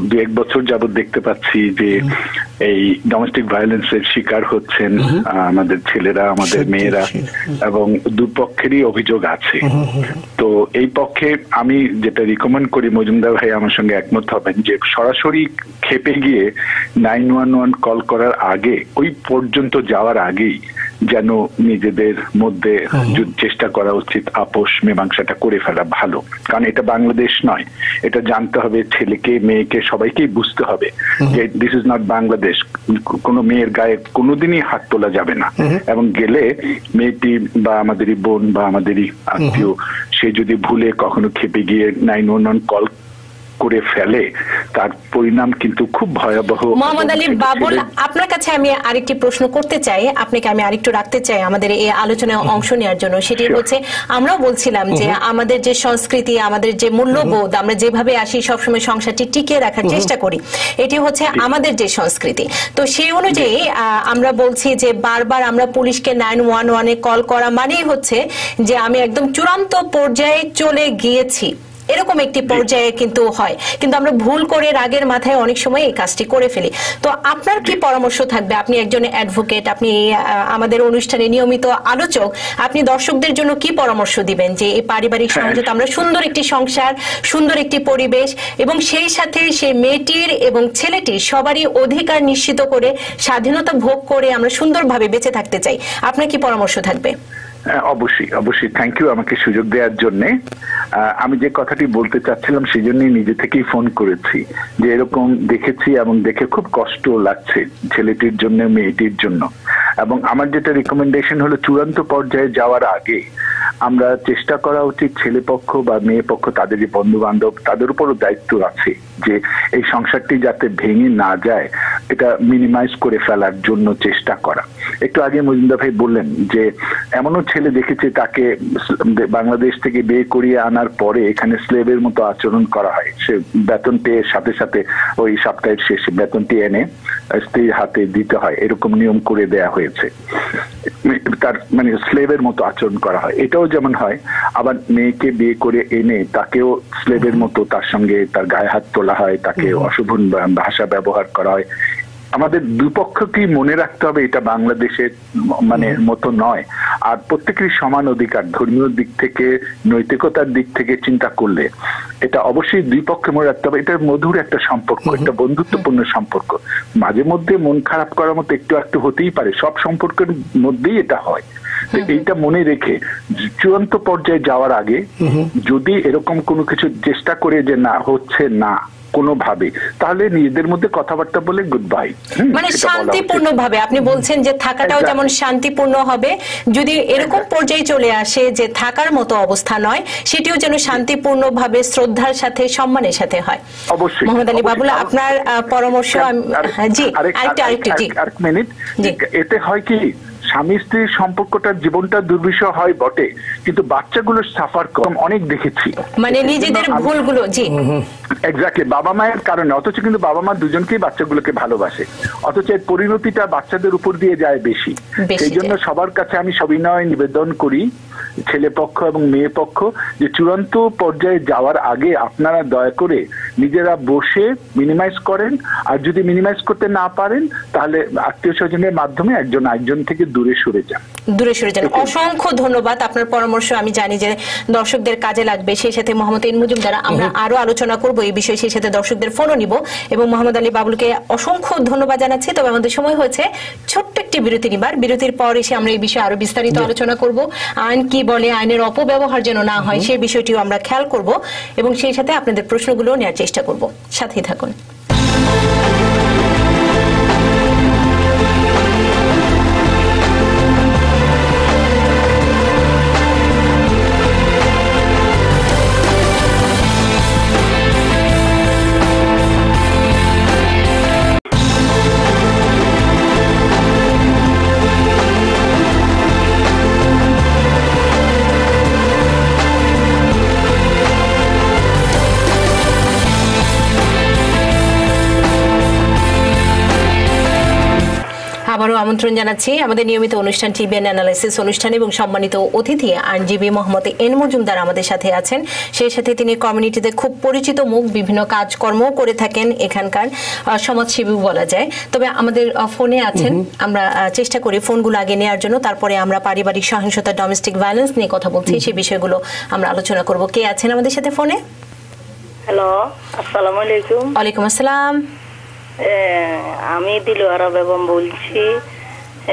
দু এক বছর যাবত দেখতে পাচ্ছি যে এই ডোমেস্টিক ভায়োলেন্সের শিকার হচ্ছেন আমাদের ছেলেরা আমাদের মেয়েরা। এবং দুপক্ষেরই অভিযোগ আছে। তো এই পক্ষে আমি যেটা রিকমেন্ড করি মজুমদার ভাই আমার সঙ্গে একমত হবেন যে সরাসরি খেপে গিয়ে নাইন ওয়ান ওয়ান কল করার আগে ওই পর্যন্ত যাওয়ার আগেই যেন নিজেদের মধ্যে চেষ্টা করা উচিত আপোষ মীমাংসাটা করে ফেলা ভালো। কারণ এটা বাংলাদেশ নয় এটা জানতে হবে ছেলেকে মেয়েকে সবাইকেই বুঝতে হবে যে দিস ইজ নট বাংলাদেশ কোনো মেয়ের গায়ে কোনোদিনই হাত তোলা যাবে না। এবং গেলে মেয়েটি বা আমাদেরই বোন বা আমাদেরই আত্মীয় সে যদি ভুলে কখনো খেপে গিয়ে নাইন ওয়ান ওয়ান কল করে ফেলে তার পরিণাম কিন্তু খুব ভয়াবহ মোহাম্মদ আলী বাবুল আপনার কাছে আমি আরেকটি প্রশ্ন করতে চাই আপনাকে আমি আরেকটু রাখতে চাই আমাদের এই আলোচনায় অংশ নেওয়ার জন্য সেটি হচ্ছে আমরাও বলছিলাম যে আমাদের যে সংস্কৃতি আমাদের যে মূল্যবোধ আমরা যেভাবে আসি সবসময় সংসারটি টিকিয়ে রাখার চেষ্টা করি এটি হচ্ছে আমাদের যে সংস্কৃতি। তো সেই অনুযায়ী আহ, আমরা বলছি যে বারবার আমরা পুলিশকে নাইন ওয়ান ওয়ানে কল করা মানেই হচ্ছে যে আমি একদম চূড়ান্ত পর্যায়ে চলে গিয়েছি। এরকম একটি পর্যায়ে কিন্তু হয়। কিন্তু আমরা ভুল করে রাগের মাথায় অনেক সময় এই কাজটি করে ফেলি। তো আপনার কি পরামর্শ থাকবে? আপনি একজন অ্যাডভোকেট আপনি আমাদের অনুষ্ঠানে নিয়মিত আলোচক আপনি দর্শকদের জন্য কি পরামর্শ দিবেন? যে এই পারিবারিক সংযত আমরা সুন্দর একটি সংসার সুন্দর একটি পরিবেশ এবং সেই সাথে সেই মেয়েটির এবং ছেলেটির সবারই অধিকার নিশ্চিত করে স্বাধীনতা ভোগ করে আমরা সুন্দরভাবে বেঁচে থাকতে চাই। আপনার কি পরামর্শ থাকবে? হ্যাঁ, অবশ্যই অবশ্যই। থ্যাংক ইউ আমাকে সুযোগ দেওয়ার জন্য। আমি যে কথাটি বলতে চাচ্ছিলাম সেই জন্যই নিজে থেকেই ফোন করেছি। যে এরকম দেখেছি এবং দেখে খুব কষ্ট লাগছে ছেলেটির জন্য, মেয়েটির জন্য। এবং আমার যেটা রিকমেন্ডেশন হলো চূড়ান্ত পর্যায়ে যাওয়ার আগে আমরা চেষ্টা করা উচিত ছেলে পক্ষ বা মেয়ে পক্ষ, তাদের যে বন্ধু বান্ধব তাদের উপরও দায়িত্ব আছে যে এই সংসারটি যাতে ভেঙে না যায়, এটা মিনিমাইজ করে ফেলার জন্য চেষ্টা করা। একটু আগে মজুমদার ভাই বললেন যে এমনও ছেলে দেখেছে তাকে বাংলাদেশ থেকে বিয়ে করিয়ে আনার পরে এখানে স্লেবের মতো আচরণ করা হয়। সে বেতন পেয়ে সাথে সাথে ওই সপ্তাহের শেষে বেতনটি এনে স্ত্রীর হাতে দিতে হয়। এরকম নিয়ম করে দেয়া হয়েছে। তার মানে স্লেভের মতো আচরণ করা হয়। এটাও যেমন হয় আবার মেয়েকে বিয়ে করে এনে তাকেও স্লেভের মতো তার সঙ্গে তার গায়ে হাত তোলা হয় তাকে অশোভন ভাষা ব্যবহার করা হয়। আমাদের দুপক্ষকেই মনে রাখতে হবে এটা বাংলাদেশের মানে মতো নয়। আর প্রত্যেকেরই সমান অধিকার ধর্মীয় দিক থেকে নৈতিকতার দিক থেকে চিন্তা করলে। এটা অবশ্যই দুই পক্ষে মনে রাখতে হবে। এটা মধুর একটা সম্পর্ক একটা বন্ধুত্বপূর্ণ সম্পর্ক। মাঝে মধ্যে মন খারাপ করার মতো একটু একটু হতেই পারে। সব সম্পর্কের মধ্যেই এটা হয়। এইটা মনে রেখে চূড়ান্ত পর্যায়ে যাওয়ার আগে যদি এরকম কোনো কিছু চেষ্টা করে যে না হচ্ছে না কোনোভাবে তাহলে নিজেদের মধ্যে কথাবার্তা বলে গুড বাই মানে শান্তিপূর্ণ ভাবে আপনি বলছেন যে থাকাটাও যেমন শান্তিপূর্ণ হবে যদি এরকম পর্যায়ে চলে আসে যে থাকার মতো অবস্থা নয় সেটিও যেন শান্তিপূর্ণ ভাবে শ্রদ্ধার সাথে সম্মানের সাথে হয় অবশ্যই মোহাম্মদ আলী বাবুল আপনার পরামর্শ হ্যাঁ, জি আরেক- আরেকটু আরেকটু জি আরেক মিনিট। এতে হয় কি স্বামী স্ত্রীর সম্পর্কটার জীবনটা দুর্বিষহ হয় বটে কিন্তু বাচ্চাগুলো সাফার কম অনেক দেখেছি। মানে নিজেদের ভুলগুলো জি। এক্স্যাক্টলি বাবা মায়ের কারণে অথচ কিন্তু বাবা মা দুজনকেই বাচ্চাগুলোকে ভালোবাসে। অথচ এর পরিণতিটা বাচ্চাদের উপর দিয়ে যায় বেশি। বেশি সেই জন্য সবার কাছে আমি সবিনয় নিবেদন করি ছেলে পক্ষ এবং মেয়ে পক্ষ যে চূড়ান্ত পর্যায়ে যাওয়ার আগে আপনারা দয়া করে নিজেরা বসে মিনিমাইজ করেন আর যদি মিনিমাইজ করতে না পারেন তাহলে আত্মীয় স্বজনের মাধ্যমে একজন একজন থেকে দূরে সরে যান। দূরে সরে যান। অসংখ্য ধন্যবাদ। আপনার পরামর্শ আমি জানি যে দর্শকদের কাজে লাগবে। সেই সাথে মোহাম্মদ ইন মুজিমদার আমরা আরও আলোচনা করব। এই বিষয়ে সেই সাথে দর্শকদের ফোনও নিব। এবং মোহাম্মদ আলী বাবুলকে অসংখ্য ধন্যবাদ জানাচ্ছি। তবে আমাদের সময় হয়েছে ছোট্ট একটি বিরতি নিবার। বিরতির পর এসে আমরা এই বিষয়ে আরও বিস্তারিত আলোচনা করব। আইন কি বলে আইনের অপব্যবহার যেন না হয় সেই বিষয়টিও আমরা খেয়াল করব। এবং সেই সাথে আপনাদের প্রশ্নগুলো নেওয়ার চেষ্টা করব। সাথেই থাকুন। আমন্ত্রণ জানাচ্ছি। আমাদের নিয়মিত অনুষ্ঠান টিবিএন অ্যানালাইসিস অনুষ্ঠান এবং সম্মানিত অতিথি আইনজীবী মোহাম্মদ এন মজুমদার আমাদের সাথে আছেন। সেই সাথে তিনি কমিউনিটিতে খুব পরিচিত মুখ বিভিন্ন কাজকর্ম করে থাকেন এখানকার সমাজসেবী বলা যায়। তবে আমাদের ফোনে আছেন। আমরা চেষ্টা করি ফোনগুলো আগে নেওয়ার জন্য। তারপরে আমরা পারিবারিক সহিংসতা ডোমেস্টিক ভায়োলেন্স নিয়ে কথা বলছি। সেই বিষয়গুলো আমরা আলোচনা করব। কে আছেন আমাদের সাথে ফোনে? হ্যালো আসসালামু আলাইকুম। ওয়ালাইকুম আসসালাম। আমি দিলোয়ারা বেগম বলছি,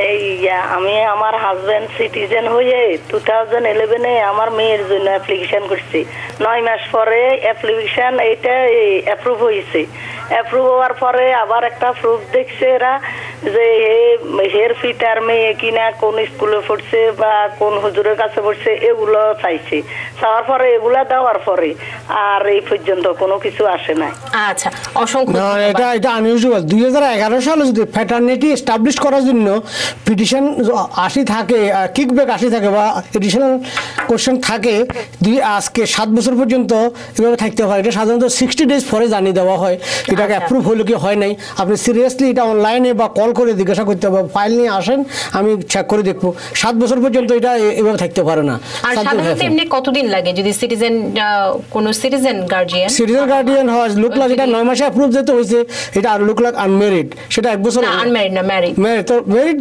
এই আমি আমার হাজবেন্ড সিটিজেন হয়ে টু থাউজেন্ড ইলেভেনে আমার মেয়ের জন্য অ্যাপ্লিকেশন করছি। নয় মাস পরে অ্যাপ্লিকেশন এটা অ্যাপ্রুভ হয়েছে অ্যাপ্রুভ হওয়ার পরে আবার একটা প্রুফ দেখছে এরা যে হে- হের ফিটার মেয়ে কিনা কোন স্কুলে পড়ছে বা কোন হুজুরের কাছে পড়ছে এগুলো চাইছে। চাওয়ার পরে এগুলা দেওয়ার পরে আর এই পর্যন্ত কোনো কিছু আসে নাই। আচ্ছা অসংখ্য না এটা এটা আনইউজুয়াল দুই হাজার এগারো সালে যদি ফ্যাটার্নিটি এস্টাবলিশ করার জন্য পিটিশন আসি থাকে কিকব্যাক আসি থাকে বা এডিশনাল কোশ্চেন থাকে দুই আজকে সাত বছর পর্যন্ত এভাবে থাকতে হয়। এটা সাধারণত সিক্সটি ডেজ পরে জানিয়ে দেওয়া হয়। এটাকে অ্যাপ্রুভ হলো কি হয় নাই? আপনি সিরিয়াসলি এটা অনলাইনে বা কল করে জিজ্ঞাসা করতে হবে ফাইল নিয়ে আসেন আমি চেক করে দেখব। সাত বছর পর্যন্ত এটা এভাবে থাকতে পারে না। আর সাধারণত এমনি কতদিন লাগে যদি সিটিজেন কোন সিটিজেন সিটিজেন গার্ডিয়ান হয় লুক লাগ এটা নয় মাসে অ্যাপ্রুভ যেতে হয়েছে এটা আর লুক লাগ আনমেরিড সেটা এক বছর না ম্যারিড তো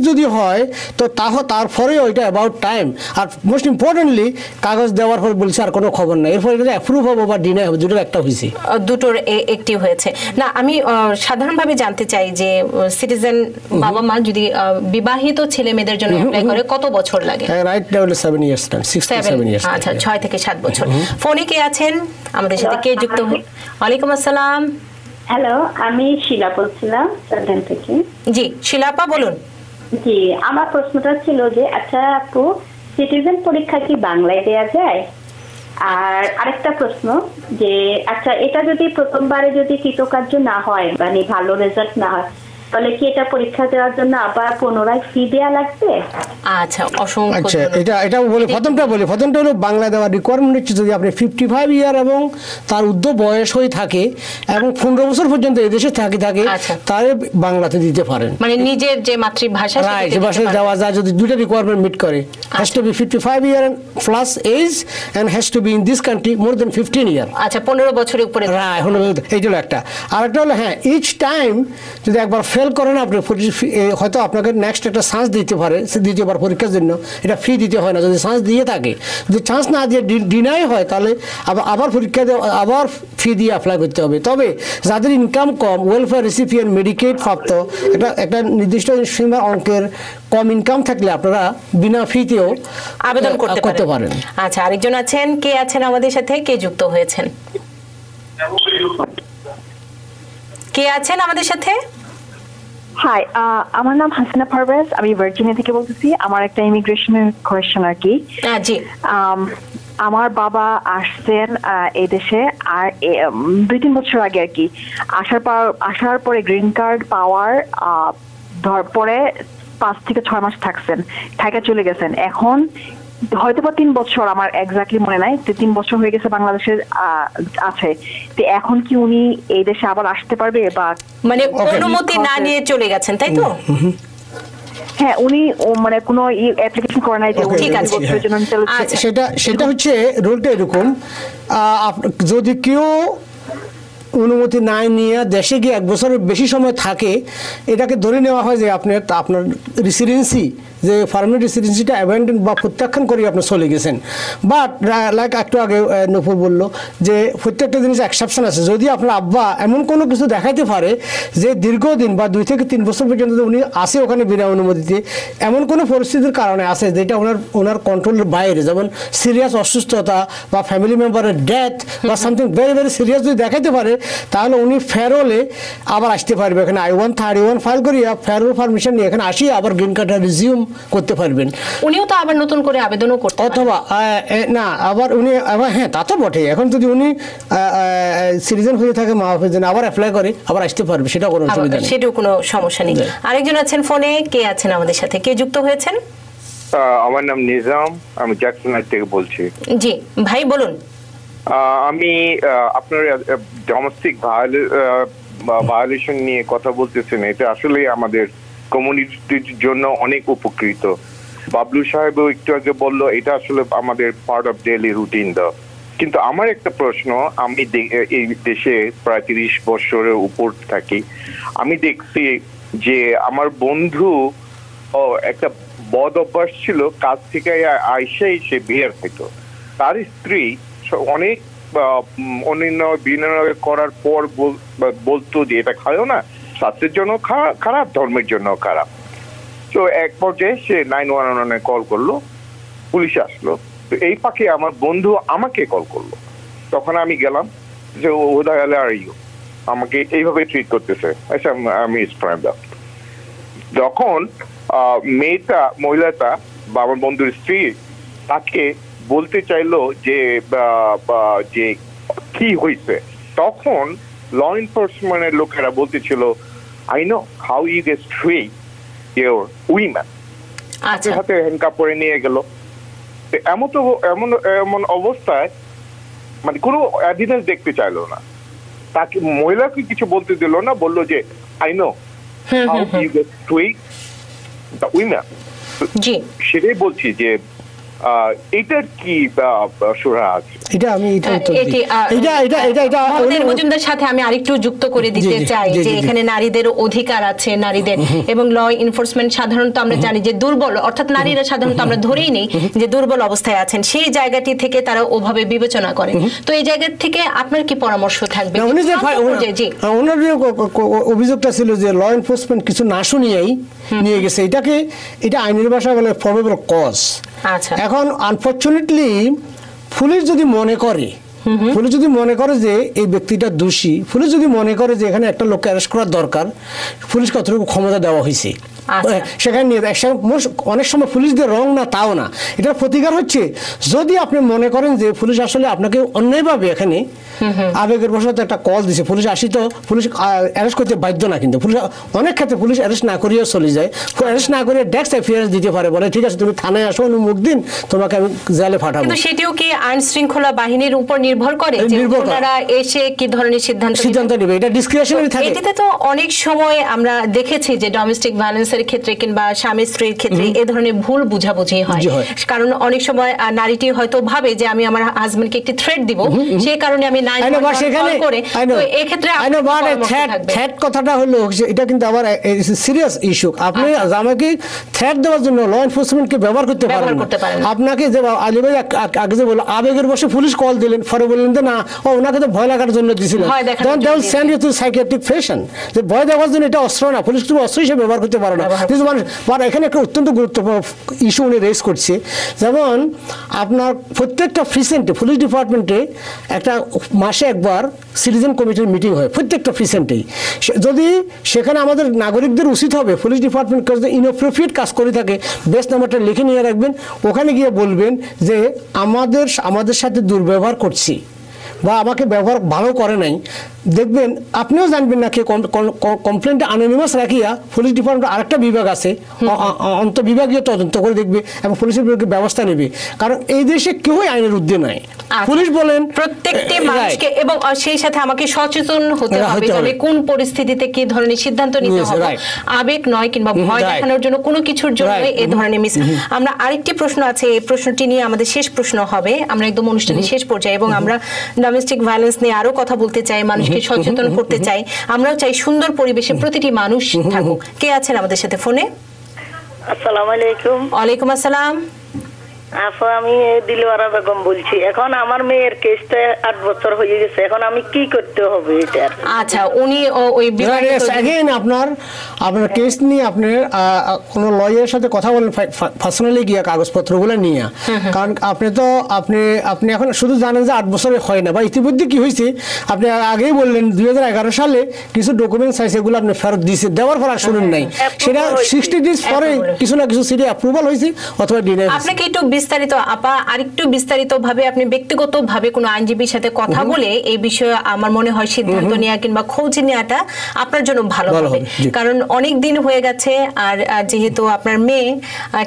যদি হয় তো তাহ তারপরেও এটা অ্যাবাউট টাইম আর মোস্ট ইম্পর্টেন্টলি কাগজ দেওয়ার পর বলছে আর কোনো খবর নাই। এরপর এটা অ্যাপ্রুভ হবে বা ডিনাই হবে দুটোর একটা হয়েছে। দুটোর একটি হয়েছে। না আমি আহ, সাধারণভাবে জানতে চাই যে সিটিজেন বাবা মা যদি বিবাহিত ছেলে মেয়েদের জন্য অ্যাপ্লাই করে কত বছর লাগে? রাইট লেভেলে seven years time six two Seven, seven years আচ্ছা ছয় থেকে সাত বছর। ফোনে কে আছেন? আমাদের সাথে কে যুক্ত হয়ে- ওয়ালাইকুম আসসালাম। হ্যালো আমি শিলা বলছিলাম সার্ভেন থেকে। জি শিলাপা বলুন। জি আমার প্রশ্নটা ছিল যে আচ্ছা আপু সিটিজেন পরীক্ষা কি বাংলায় দেয়া যায়? আর আরেকটা প্রশ্ন যে আচ্ছা এটা যদি প্রথমবারে যদি কৃতকার্য না হয় মানে ভালো রেজাল্ট না হয় তাহলে কি এটা পরীক্ষা দেওয়ার জন্য আবার পুনরায় ফি দেওয়া লাগবে? আচ্ছা অসংখ্য আচ্ছা এটা এটা বলি প্রথমটা বলি প্রথমটা হলো বাংলা দেওয়ার রিকোয়ারমেন্ট হচ্ছে যদি আপনি ফিফটি ফাইভ ইয়ার এবং তার ঊর্ধ্ব বয়স হয়ে থাকে এবং পনেরো বছর পর্যন্ত এদেশে থাকে থাকে তারে বাংলাতে দিতে পারেন। মানে নিজের যে মাতৃভাষা রাইট ভাষায়। দেওয়া যায় যদি দুটো রিকোয়ারমেন্ট মিট করে। Has to be fifty five year plus age and has to be in this country more than fifteen year আচ্ছা পনেরো বছরের উপরে। রাইট হলো এইটা হলো একটা। আর একটা হলো হ্যাঁ ইচ টাইম যদি একবার ফেল করেন আপনি হয়তো আপনাকে নেক্সট একটা চান্স দিতে পারে দ্বিতীয়বার পরীক্ষার জন্য। এটা ফি দিতে হয় না যদি চান্স দিয়ে থাকে। যদি চান্স না দিয়ে ডিনাই হয় তাহলে আবার পরীক্ষা আবার ফি দিয়ে অ্যাপ্লাই করতে হবে। তবে যাদের ইনকাম কম ওয়েলফেয়ার রেসিপিয়েন্ট মেডিকেট প্রাপ্ত একটা একটা নির্দিষ্ট সীমা অঙ্কের কম ইনকাম থাকলে আপনারা বিনা ফিতেও আবেদন করতে পারেন। আচ্ছা আরেকজন আছেন? কে আছেন আমাদের সাথে? কে যুক্ত হয়েছেন? কে আছেন আমাদের সাথে? হাই আমার নাম হাসিনা পারভেজ আমি ভার্জিনিয়া থেকে বলতেছি আমার একটা ইমিগ্রেশনের কোয়েশ্চেন আর কি। জি। আমার বাবা আসছেন এই দেশে আর দুই তিন বছর আগে আর কি। আসার পর আসার পরে গ্রিন কার্ড পাওয়ার আহ, ধর পরে পাঁচ থেকে ছয় মাস থাকছেন থাকা চলে গেছেন। এখন হয়তো বা তিন বছর আমার এক্স্যাক্টলি মনে নাই তো তিন বছর হয়ে গেছে বাংলাদেশের আছে। তো এখন কি উনি এই দেশে আবার আসতে পারবে বা মানে অনুমতি না নিয়ে চলে গেছেন তাই তো? হ্যাঁ উনি মানে কোনো অ্যাপ্লিকেশন করে নাই যে ঠিক আছে, বছরের জন্য চলে- আচ্ছা, সেটা সেটা হচ্ছে রোলটা এরকম যদি কেউ অনুমতি নাই নিয়ে দেশে গিয়ে এক বছরের বেশি সময় থাকে এটাকে ধরে নেওয়া হয় যে আপনার আপনার রেসিডেন্সি যে ফার্মের রেসিডেন্সিটা অ্যাভেন্ডেন বা প্রত্যাখ্যান করে আপনি চলে গেছেন। বাট লাইক একটু আগে আহ, বলল যে প্রত্যেকটা জিনিস এক্সেপশন আছে। যদি আপনার আব্বা এমন কোনো কিছু দেখাইতে পারে যে দীর্ঘদিন বা দুই থেকে তিন বছর পর্যন্ত উনি আসে ওখানে বিনা অনুমতিতে এমন কোনো পরিস্থিতির কারণে আছে যেটা ওনার ওনার কন্ট্রোলের বাইরে যেমন সিরিয়াস অসুস্থতা বা ফ্যামিলি মেম্বারের ডেথ বা সামথিং ভেরি ভেরি সিরিয়াস যদি দেখাইতে পারে তাহলে উনি ফেরোলে আবার আসতে পারবে। এখানে I one thirty one file করিয়া ফেরোল পারমিশন নিয়ে এখানে আসি আবার গ্রিন কার্ডটা রিজিউম করতে পারবেন। উনিও তো আবার নতুন করে আবেদনও করতে অথবা আহ, না আবার উনি আবার হ্যাঁ তা তো বটে এখন যদি উনি সিটিজেন হয়ে থাকে মা বাপের জন্য আবার অ্যাপ্লাই করে আবার আসতে পারবে সেটা কোনো অসুবিধা নেই। সেটাও কোনো সমস্যা নেই। আরেকজন আছেন ফোনে কে আছেন আমাদের সাথে? কে যুক্ত হয়েছেন? আমার নাম নিজাম আমি জ্যাকসনাইট থেকে বলছি। জি ভাই বলুন। আহ, আমি আহ, আপনার ডোমেস্টিক ভায়োলেশন নিয়ে কথা বলতেছেন এটা আসলে আমাদের কমিউনিটির জন্য অনেক উপকৃত। বাবলু সাহেবও একটু আগে বলল, এটা আসলে আমাদের পার্ট অফ ডেইলি রুটিন দা কিন্তু আমার একটা প্রশ্ন, আমি এই দেশে প্রায় তিরিশ বছরের উপর থাকি। আমি দেখছি যে আমার বন্ধু, ও একটা বদ অভ্যাস ছিল, কাজ থেকে আইসে সে বিয়ের হইতো। তার স্ত্রী অনেক অন্যান্য বিনয় করার পর বল- বলতো যে, এটা খায়ও না স্বাস্থ্যের জন্য খারাপ, ধর্মের জন্য খারাপ। তো এক পর্যায়ে সে নাইন ওয়ান ওয়ানে কল করল, পুলিশ আসলো। তো এই পাখি আমার বন্ধু আমাকে কল করল। তখন আমি গেলাম যে ওদা গেলে আর ইউ আমাকে এইভাবে ট্রিট করতেছে। আচ্ছা আমি- স্ট্রাইম যখন মেয়েটা, মহিলাটা বা আমার বন্ধুর স্ত্রী তাকে বলতে চাইলো যে যে কি হয়েছে তখন ল এনফোর্সমেন্টের লোকেরা বলতেছিল I know how you your woman আচ্ছা। হাতে হ্যান্ডকাপ পরে নিয়ে গেল। এমন তো এমন এমন অবস্থায় মানে কোনো এভিডেন্স দেখতে চাইলো না। তাকে মহিলাকে কিছু বলতে দিল না বলল যে I know how you get tweet দ্য জি। সেটাই বলছি যে এটার কি আহ, এটা আমি এটা উত্তর দিই। এটি আহ, এটা এটা এটা এটা মজুমদার সাথে আমি আরেকটু যুক্ত করে দিতে জি, জি, চাই যে জি, জি। এখানে নারীদের অধিকার আছে নারীদের এবং ল এনফোর্সমেন্ট সাধারণত আমরা জানি যে দুর্বল অর্থাৎ নারীরা সাধারণত আমরা ধরেই নেই যে দুর্বল অবস্থায় আছেন। সেই জায়গাটি থেকে তারা ওভাবে বিবেচনা করে। তো এই জায়গা থেকে আপনার কি পরামর্শ থাকবে? ওনার যে অভিযোগটা ছিল যে ল এনফোর্সমেন্ট কিছু না শুনিয়েই নিয়ে গেছে এটাকে এটা আইনের ভাষায় বলে প্রবেবল কজ আচ্ছা। এখন আনফর্চুনেটলি পুলিশ যদি মনে করে পুলিশ যদি মনে করে যে এই ব্যক্তিটা দোষী পুলিশ যদি মনে করে যে এখানে একটা লোককে অ্যারেস্ট করার দরকার পুলিশ কতটুকু ক্ষমতা দেওয়া হয়েছে? আচ্ছা। সেখানে নিয়ে অনেক সময় পুলিশদের রং না তাও না। এটার প্রতিকার হচ্ছে যদি আপনি মনে করেন যে পুলিশ আসলে আপনাকে অন্যায়ভাবে এখানে আবেগের একটা কল দিছে পুলিশ আসি তো পুলিশ অ্যারেস্ট করতে বাধ্য না কিন্তু। পুলিশ অনেক ক্ষেত্রে পুলিশ অ্যারেস্ট না করিয়ে চলে যায়। অ্যারেস্ট না করে ডেস্ক দিতে পারে বলে ঠিক আছে তুমি থানায় আসো অনুমুখ দিন তোমাকে আমি জেলে পাঠাবো। সেটিও কি আইন শৃঙ্খলা বাহিনীর উপর নির্ভর করে যে ওনারা এসে কি ধরনের সিদ্ধান্ত সিদ্ধান্ত নেবে এটা ডিসক্রিপশনারি থাকে। এটিতে তো অনেক সময় আমরা দেখেছি যে ডোমেস্টিক ভায়োলেন্সের ক্ষেত্রে কিংবা স্বামী স্ত্রীর ক্ষেত্রে এ ধরনের ভুল বুঝাবুঝি হয়। কারণ অনেক সময় নারীটি হয়তো ভাবে যে আমি আমার হাজবেন্ডকে একটি থ্রেট দিব সেই কারণে আমি but সেখানে করে তো এই ক্ষেত্রে threat কথাটা হলো এটা কিন্তু আবার সিরিয়াস ইস্যু আপনি জামাইকে থ্রেট দেওয়ার জন্য ল এনফোর্সমেন্টকে ব্যবহার করতে পারেন আপনাকে যে আলী ভাই আগ- যে বলল আবেগের বসে পুলিশ কল দিলেন পরে বললেন যে না ও ওনাকে তো ভয় লাগার জন্য জন্য send you to psychiatric patient যে ভয় দেওয়ার জন্য এটা অস্ত্র না পুলিশ তুমি অস্ত্র হিসেবে ব্যবহার করতে পারে না। কিন্তু মানুষ এখানে একটা অত্যন্ত গুরুত্বপূর্ণ ইস্যু উনি রেজ করছে। যেমন আপনার প্রত্যেকটা প্রিসেন্টে পুলিশ ডিপার্টমেন্টে একটা মাসে একবার সিটিজেন কমিটির মিটিং হয় প্রত্যেকটা প্রিসেন্টেই যদি সেখানে আমাদের নাগরিকদের উচিত হবে পুলিশ ডিপার্টমেন্ট যদি ইনঅপ্রোপ্রিয়েট কাজ করে থাকে বেস্ট নাম্বারটা লিখে নিয়ে রাখবেন ওখানে গিয়ে বলবেন যে আমাদের আমাদের সাথে দুর্ব্যবহার করছি। বা আমাকে ব্যবহার ভালো করে নাই। দেখবেন আপনিও জানবেন না কে কমপ্লেনটা আনোনিমাস রাখিয়া পুলিশ ডিপার্টমেন্ট আরেকটা বিভাগ আছে। অন্ত বিভাগীয় তদন্ত করে দেখবে এবং পুলিশের বিরুদ্ধে ব্যবস্থা নেবে। কারণ এই দেশে কেউই আইনের ঊর্ধ্বে নাই। আচ্ছা। পুলিশ বলেন প্রত্যেকটি মানুষকে এবং সেই সাথে আমাকে সচেতন হতে হবে যে কোন পরিস্থিতিতে কি ধরনের সিদ্ধান্ত নিতে হবে। আবেগ নয় কিংবা ভয় দেখানোর জন্য কোনো কিছুর জন্য এই ধরনের মিস আমরা আরেকটি প্রশ্ন আছে এই প্রশ্নটি নিয়ে আমাদের শেষ প্রশ্ন হবে। আমরা একদম অনুষ্ঠানের শেষ পর্যায়ে এবং আমরা ডোমেস্টিক ভায়োলেন্স নিয়ে আরও কথা বলতে চাই মানুষকে সচেতন করতে চাই। আমরাও চাই সুন্দর পরিবেশে প্রতিটি মানুষ থাকুক। কে আছেন আমাদের সাথে? ফোনে? আসসালামু আলাইকুম। ওয়ালাইকুম আসসালাম। আপু আমি দিলওয়ারা বেগম বলছি। এখন আমার মেয়ের কেসটা আট বছর হয়ে গেছে। এখন আমি কি করতে হবে এটার আচ্ছা উনি ওই অ্যাগেন আপনার আপনার কেস নিয়ে কোনো লয়ারের সাথে কথা বলেন পার্সোনালি গিয়ে কাগজপত্রগুলো নিয়ে। কারণ আপনি তো আপনি আপনি এখন শুধু জানেন যে আট বছরে হয় না। বা ইতিমধ্যে কি হয়েছে আপনি আগেই বললেন দুই হাজার এগারো সালে কিছু ডকুমেন্টস আছে এগুলো আপনি ফেরত দিয়েছে। দেওয়ার পর আর শুনুন নাই। সেটা সিক্সটি ডেজ পরে কিছু না কিছু সিটি অ্যাপ্রুভাল হয়েছে অথবা ডিনাই আপনাকে একটু বিস্তারিত আপা আরেকটু বিস্তারিত ভাবে আপনি ব্যক্তিগত ভাবে কোনো আইনজীবীর সাথে কথা বলে এই বিষয়ে আমার মনে হয় সিদ্ধান্ত নেওয়া কিংবা খোঁজ নেওয়াটা আপনার জন্য ভালো হবে। কারণ অনেক দিন হয়ে গেছে আর যেহেতু আপনার মেয়ে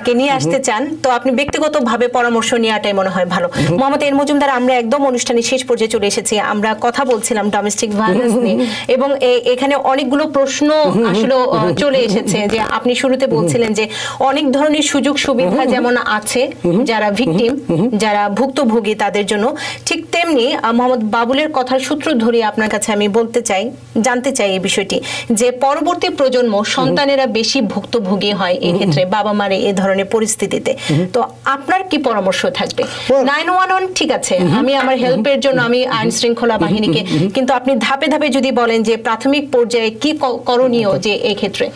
কে নিয়ে আসতে চান তো আপনি ব্যক্তিগত ভাবে পরামর্শ নেওয়াটাই মনে হয় ভালো। মোহাম্মদ এর মজুমদার আমরা একদম অনুষ্ঠানের শেষ পর্যায়ে চলে এসেছি। আমরা কথা বলছিলাম ডোমেস্টিক ভায়োলেন্স নিয়ে এবং এখানে অনেকগুলো প্রশ্ন আসলে চলে এসেছে যে আপনি শুরুতে বলছিলেন যে অনেক ধরনের সুযোগ সুবিধা যেমন আছে যারা ভিকটিম যারা ভুক্তভোগী তাদের জন্য ঠিক তেমনি মোহাম্মদ বাবুলের কথার সূত্র ধরে আপনার কাছে আমি বলতে চাই জানতে চাই এই বিষয়টি যে পরবর্তী প্রজন্ম সন্তানেরা বেশি ভুক্তভোগী হয় এক্ষেত্রে বাবা মার এই ধরনের পরিস্থিতিতে। তো আপনার কি পরামর্শ থাকবে? নাইন ওয়ান ওয়ান ঠিক আছে আমি আমার হেল্পের জন্য আমি আইন শৃঙ্খলা বাহিনীকে কিন্তু আপনি ধাপে ধাপে যদি বলেন যে প্রাথমিক পর্যায়ে কি করণীয় যে এই ক্ষেত্রে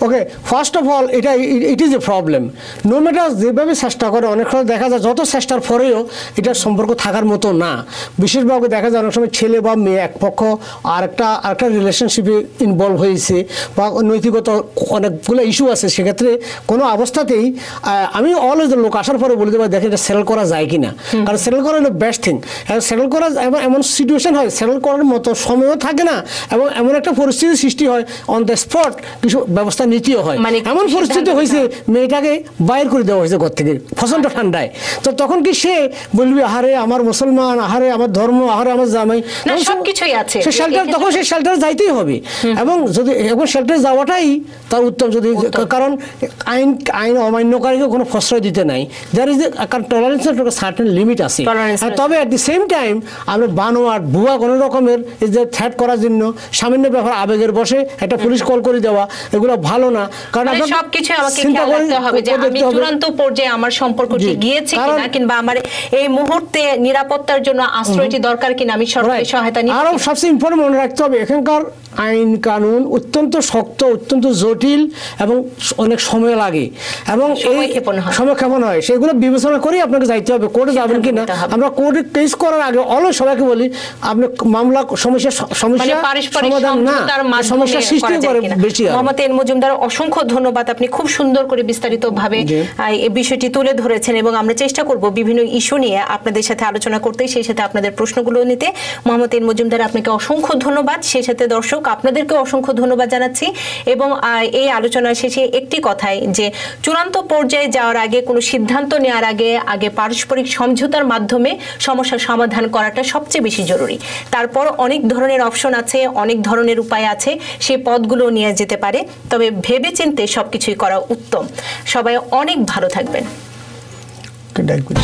ওকে ফার্স্ট অফ অল এটা it is a problem no matter যেভাবে চেষ্টা করে অনেক সময় দেখা যায় যত চেষ্টার পরেও এটার সম্পর্ক থাকার মতো না। বিশেষভাবে দেখা যায় অনেক সময় ছেলে বা মেয়ে এক পক্ষ আরেকটা আরেকটা রিলেশনশিপে ইনভলভ হয়েছে বা নৈতিকত অনেকগুলো ইস্যু আছে সেক্ষেত্রে কোনো অবস্থাতেই আমি অলওয়েজ লোক আসার পরে বলে দেবো দেখে এটা সেটেল করা যায় কি না কারণ সেটেল করা হলো বেস্ট থিং সেটেল করা এমন সিচুয়েশন হয় সেটেল করার মতো সময়ও থাকে না এবং এমন একটা পরিস্থিতি সৃষ্টি হয় অন দ্য স্পট কিছু ব্যবস্থা নিতেও হয়। মানে এমন পরিস্থিতি হয়েছে মেয়েটাকে বাইর করে দেওয়া হয়েছে ঘর থেকে প্রচণ্ড ঠান্ডায়। তো তখন কি সে বলবি আহারে আমার মুসলমান আহারে আমার ধর্ম আহারে আমার জামাই? সবকিছুই আছে। সে শেল্টার তখন সে শেল্টার যাইতেই হবে। এবং যদি এখন শেল্টারে যাওয়াটাই তার উত্তম যদি কারণ আইন আইন অমান্যকারীকে কোনো প্রশ্রয় দিতে নাই। যার ইজ কারণ টলারেন্সের সার্টেন লিমিট আছে। তবে অ্যাট দি সেম টাইম আমরা বানোয়াট ভুয়া কোনো রকমের যে থ্রেট করার জন্য সামান্য ব্যাপার আবেগের বসে একটা পুলিশ কল করে দেওয়া এগুলো ভালো না। কারণ মানে সবকিছু আমাকে চিন্তা খেয়াল রাখতে হবে যে আমি চূড়ান্ত পর্যায়ে আমার সম্পর্কটি গিয়েছে কিনা কিংবা আমার এই মুহূর্তে নিরাপত্তার জন্য আশ্রয়টি দরকার কিনা আমি সরকারি সহায়তা নিচ্ছি। আরও সবচেয়ে ইম্পর্টেন্ট মনে রাখতে হবে এখানকার আইন কানুন অত্যন্ত শক্ত অত্যন্ত জটিল এবং অনেক সময় লাগে এবং এই সময়ক্ষেপণ হয়। হয়। সেগুলো বিবেচনা করেই আপনাকে যাইতে হবে। কোর্টে যাবেন কিনা? নিতে হবে। আমরা কোর্টে কেস করার আগে অলওয়েজ সবাইকে বলি আপনি মামলা সমস্যা মানে সমস্যা সমাধান না সমস্যা সৃষ্টি করে বেশি হয়। মজুমদার অসংখ্য ধন্যবাদ। আপনি খুব সুন্দর করে বিস্তারিত ভাবে এই বিষয়টি তুলে ধরেছেন এবং আমরা চেষ্টা করব বিভিন্ন ইস্যু নিয়ে আপনাদের সাথে আলোচনা করতে সেই সাথে আপনাদের প্রশ্নগুলো নিতে। মোহাম্মদ এন মজুমদার আপনাকে অসংখ্য ধন্যবাদ। সেই সাথে দর্শক আপনাদেরকে অসংখ্য ধন্যবাদ জানাচ্ছি এবং এই আলোচনা শেষে একটি কথাই যে চূড়ান্ত পর্যায়ে যাওয়ার আগে কোনো সিদ্ধান্ত নেওয়ার আগে আগে পারস্পরিক সমঝোতার মাধ্যমে সমস্যার সমাধান করাটা সবচেয়ে বেশি জরুরি। তারপর অনেক ধরনের অপশন আছে অনেক ধরনের উপায় আছে সেই পথগুলো নিয়ে যেতে পারে। তবে ভেবে চিনতে সবকিছুই করা উত্তম সবাই অনেক ভালো থাকবেন ডাক করি।